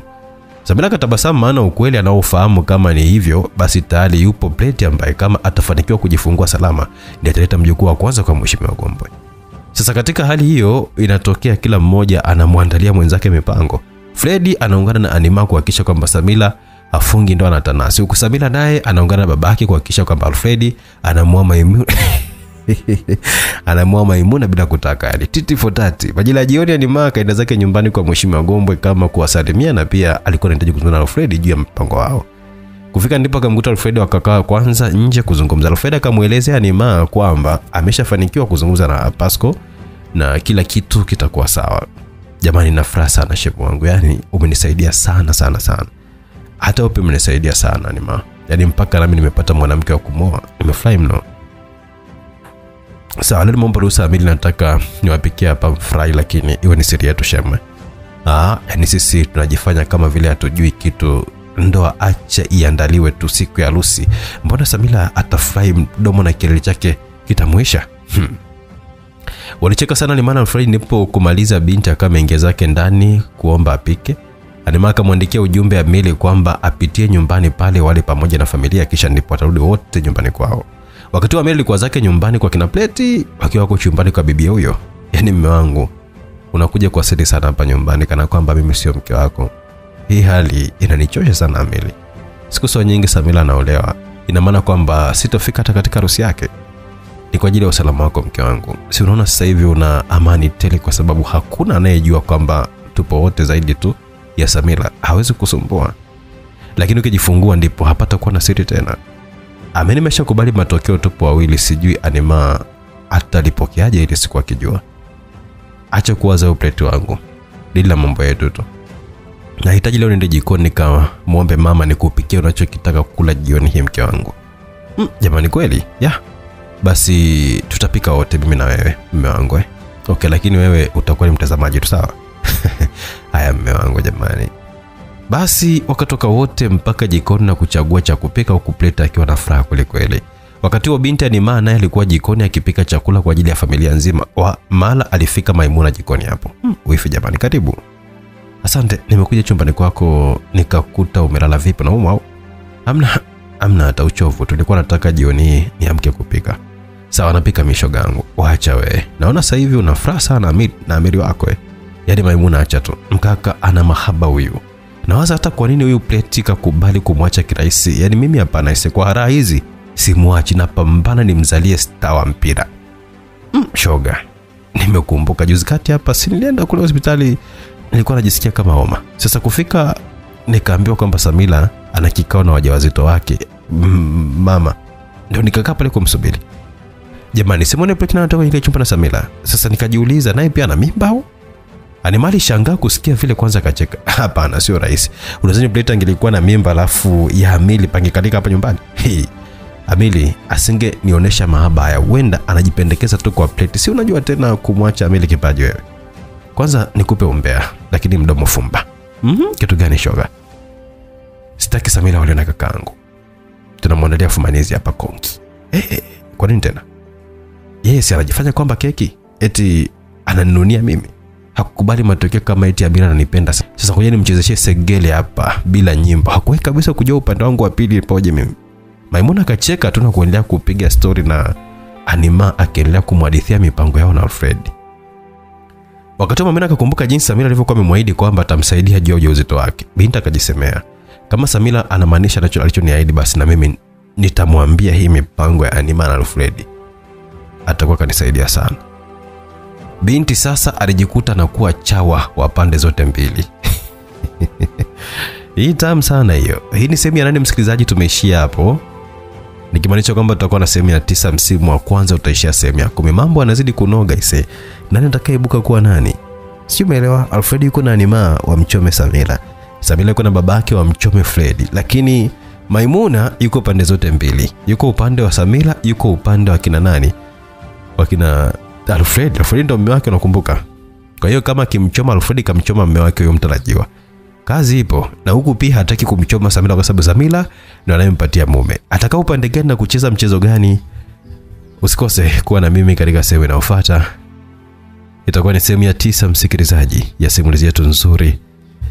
[SPEAKER 1] samila katabasamu maana ukweli anaofahamu kama ni hivyo basi tayari yupo pleti ambaye kama atafanikiwa kujifungua salama ndiye ataleta mjukuu wa kwanza kwa mheshimiwa gombwe. Sasa katika hali hiyo inatokea kila mmoja anamwandalia mwenzake mipango. Fredi anaungana na anima kuhakikisha kwamba samila afungi ndoa na tanasi huku samila naye anaungana na babake kuhakikisha kwamba alfredi anamwoa maimuna [laughs] [laughs] anamua maimuna bila kutaka yani titi for tati. Majira ya jioni animaa akaenda zake nyumbani kwa mheshimiwa gombwe kama kuwasalimia na pia alikuwa anahitaji kuzungumza na alfredi juu ya mpango wao. Kufika ndipo akamkuta alfredi wakakaa kwanza nje kuzungumza. Alfredi akamwelezea animaa kwamba ameshafanikiwa kuzungumza na pasco na kila kitu kitakuwa sawa. Jamani na furaha sana shepu wangu yani umenisaidia sana sana sana. Hata upe umenisaidia sana nima. Yani mpaka nami nimepata mwanamke wa kumoa nimefurahi mno sawa leo nimeomba ruhusa amili nataka niwapikie hapa fry lakini iwe ni siri yetu shema. Ah yani sisi tunajifanya kama vile hatujui kitu. Ndoa acha iandaliwe tu siku ya harusi. Mbona samila atafurahi mdomo na kilele chake kitamwisha? Hmm. walicheka sana limana alfred nipo kumaliza binti akawa ameingia zake ndani kuomba apike. Anima akamwandikia ujumbe Amili kwamba apitie nyumbani pale wale pamoja na familia, kisha ndipo atarudi wote nyumbani kwao. Wakati wa Amili alikuwa zake nyumbani kwa kina Pleti, wakiwa wako chumbani kwa bibi huyo. Yaani mme wangu, unakuja kwa siri sana hapa nyumbani kana kwamba mimi sio mke wako. Hii hali inanichosha sana Amili. Siku sio nyingi Samila anaolewa, ina maana kwamba sitofika hata katika harusi yake. Ni kwa ajili ya usalama wako mke wangu. Si unaona sasa hivi una amani tele, kwa sababu hakuna anayejua kwamba tupo wote zaidi tu ya Samila hawezi kusumbua, lakini ukijifungua ndipo hapata kuwa na siri tena. Ame nimeshakubali matokeo, tupo wawili, sijui Anima atalipokeaje ili siku akijua. Acha kuwaza upleti wangu, dili la mambo yetu tu. Nahitaji leo niende jikoni nikamwombe mama nikupikie unachokitaka kula jioni hii, mke wangu. Mm, jamani kweli ya basi tutapika wote, mimi na wewe, mme wangu eh? Okay, lakini wewe utakuwa ni mtazamaji tu, sawa? [laughs] Haya mme wangu jamani. Basi wakatoka wote mpaka jikoni na kuchagua cha kupika, huku Pleta akiwa na furaha kwelikweli. Wakati huo binti Anima naye alikuwa jikoni akipika chakula kwa ajili ya familia nzima. Wa mala alifika Maimuna jikoni hapo. Hmm, wifi jamani, karibu. Asante, nimekuja chumbani kwako nikakuta umelala vipi na umwa? Amna, amna hata uchovu. Tulikuwa nataka jioni niamke kupika. Sawa, napika mishoga yangu. Waacha we. Naona sasa hivi una furaha sana na Amiri wako eh. Yaani Maimuna acha tu. Mkaka ana mahaba huyu. Nawaza hata kwa nini huyu pleti kakubali kumwacha kirahisi. Yaani mimi hapana ise kwa haraha hizi. Simwachi napambana nimzalie star wa mpira. Mm, shoga. Nimekumbuka juzi kati hapa si nilienda kule hospitali nilikuwa najisikia kama homa. Sasa kufika nikaambiwa kwamba samila ana kikao na wajawazito wake. Mm, mama. Ndio nikakaa pale kumsubiri. Jamani simone pleti anatoka kile chumba na samila. Sasa nikajiuliza naye pia ana mimba au Animali shangaa kusikia vile, kwanza kacheka. [laughs] Hapana, sio rahisi. Unadhani plate angelikuwa na mimba alafu ya Amili pangekalika hapa nyumbani? [laughs] Hii Amili asinge nionesha mahaba ya huenda anajipendekeza tu kwa Bleta. Si unajua tena kumwacha Amili kipaji wewe. Kwanza nikupe umbea, lakini mdomo fumba. Mhm, kitu gani shoga? Sitaki Samira wale na kakaangu. Tunamwandalia fumanizi hapa konki. Eh, eh, kwa nini tena? Yeye si anajifanya kwamba keki eti ananinunia mimi hakukubali matokeo kama eti Amira ananipenda. Sasa ngoja nimchezeshe segele hapa bila nyimbo. Hakuwahi kabisa kujua upande wangu wa pili ipoje mimi. Maimuna akacheka tu na kuendelea kupiga stori na Anima akiendelea kumhadithia mipango yao na Alfred. Wakati Maimuna akakumbuka jinsi Samira alivyokuwa amemwahidi kwamba atamsaidia juu ya ujauzito wake. Binti akajisemea, kama Samira anamaanisha nacho alichoniahidi basi na mimi nitamwambia hii mipango ya Anima na Alfred. Atakuwa kanisaidia sana. Binti sasa alijikuta na kuwa chawa wa pande zote mbili. [laughs] Hii tamu sana hiyo. Hii ni sehemu ya nane, msikilizaji, tumeishia hapo, nikimaanisha kwamba tutakuwa na sehemu ya tisa. Msimu wa kwanza utaishia sehemu ya kumi. Mambo yanazidi kunoga ise. Nani atakayeibuka kuwa nani? Sio umeelewa? Alfred yuko na Anima wa mchome Samira, Samira yuko na babake wa mchome Fredi, lakini Maimuna yuko pande zote mbili, yuko upande wa Samira, yuko upande wa kina nani, wakina Alfred. Alfred ndo mume wake unakumbuka. Kwa hiyo kama kimchoma Alfred kamchoma mume wake huyo mtarajiwa. Kazi ipo na huku pia hataki kumchoma Samira kwa sababu Samira ndo anayempatia mume. Atakao upande gani na kucheza mchezo gani? Usikose kuwa na mimi katika sehemu inayofuata. Itakuwa ni sehemu ya tisa, msikilizaji, ya simulizi yetu nzuri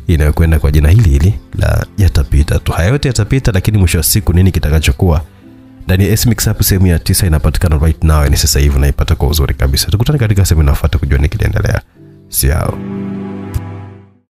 [SPEAKER 1] inayokwenda kwa jina hili hili la Yatapita tu. Haya yote yatapita, lakini mwisho wa siku nini kitakachokuwa ndani ya SMix App sehemu ya tisa inapatikana right now, ni sasa hivi unaipata kwa uzuri kabisa. Tukutane katika sehemu inayofuata kujua kinaendelea. Siao.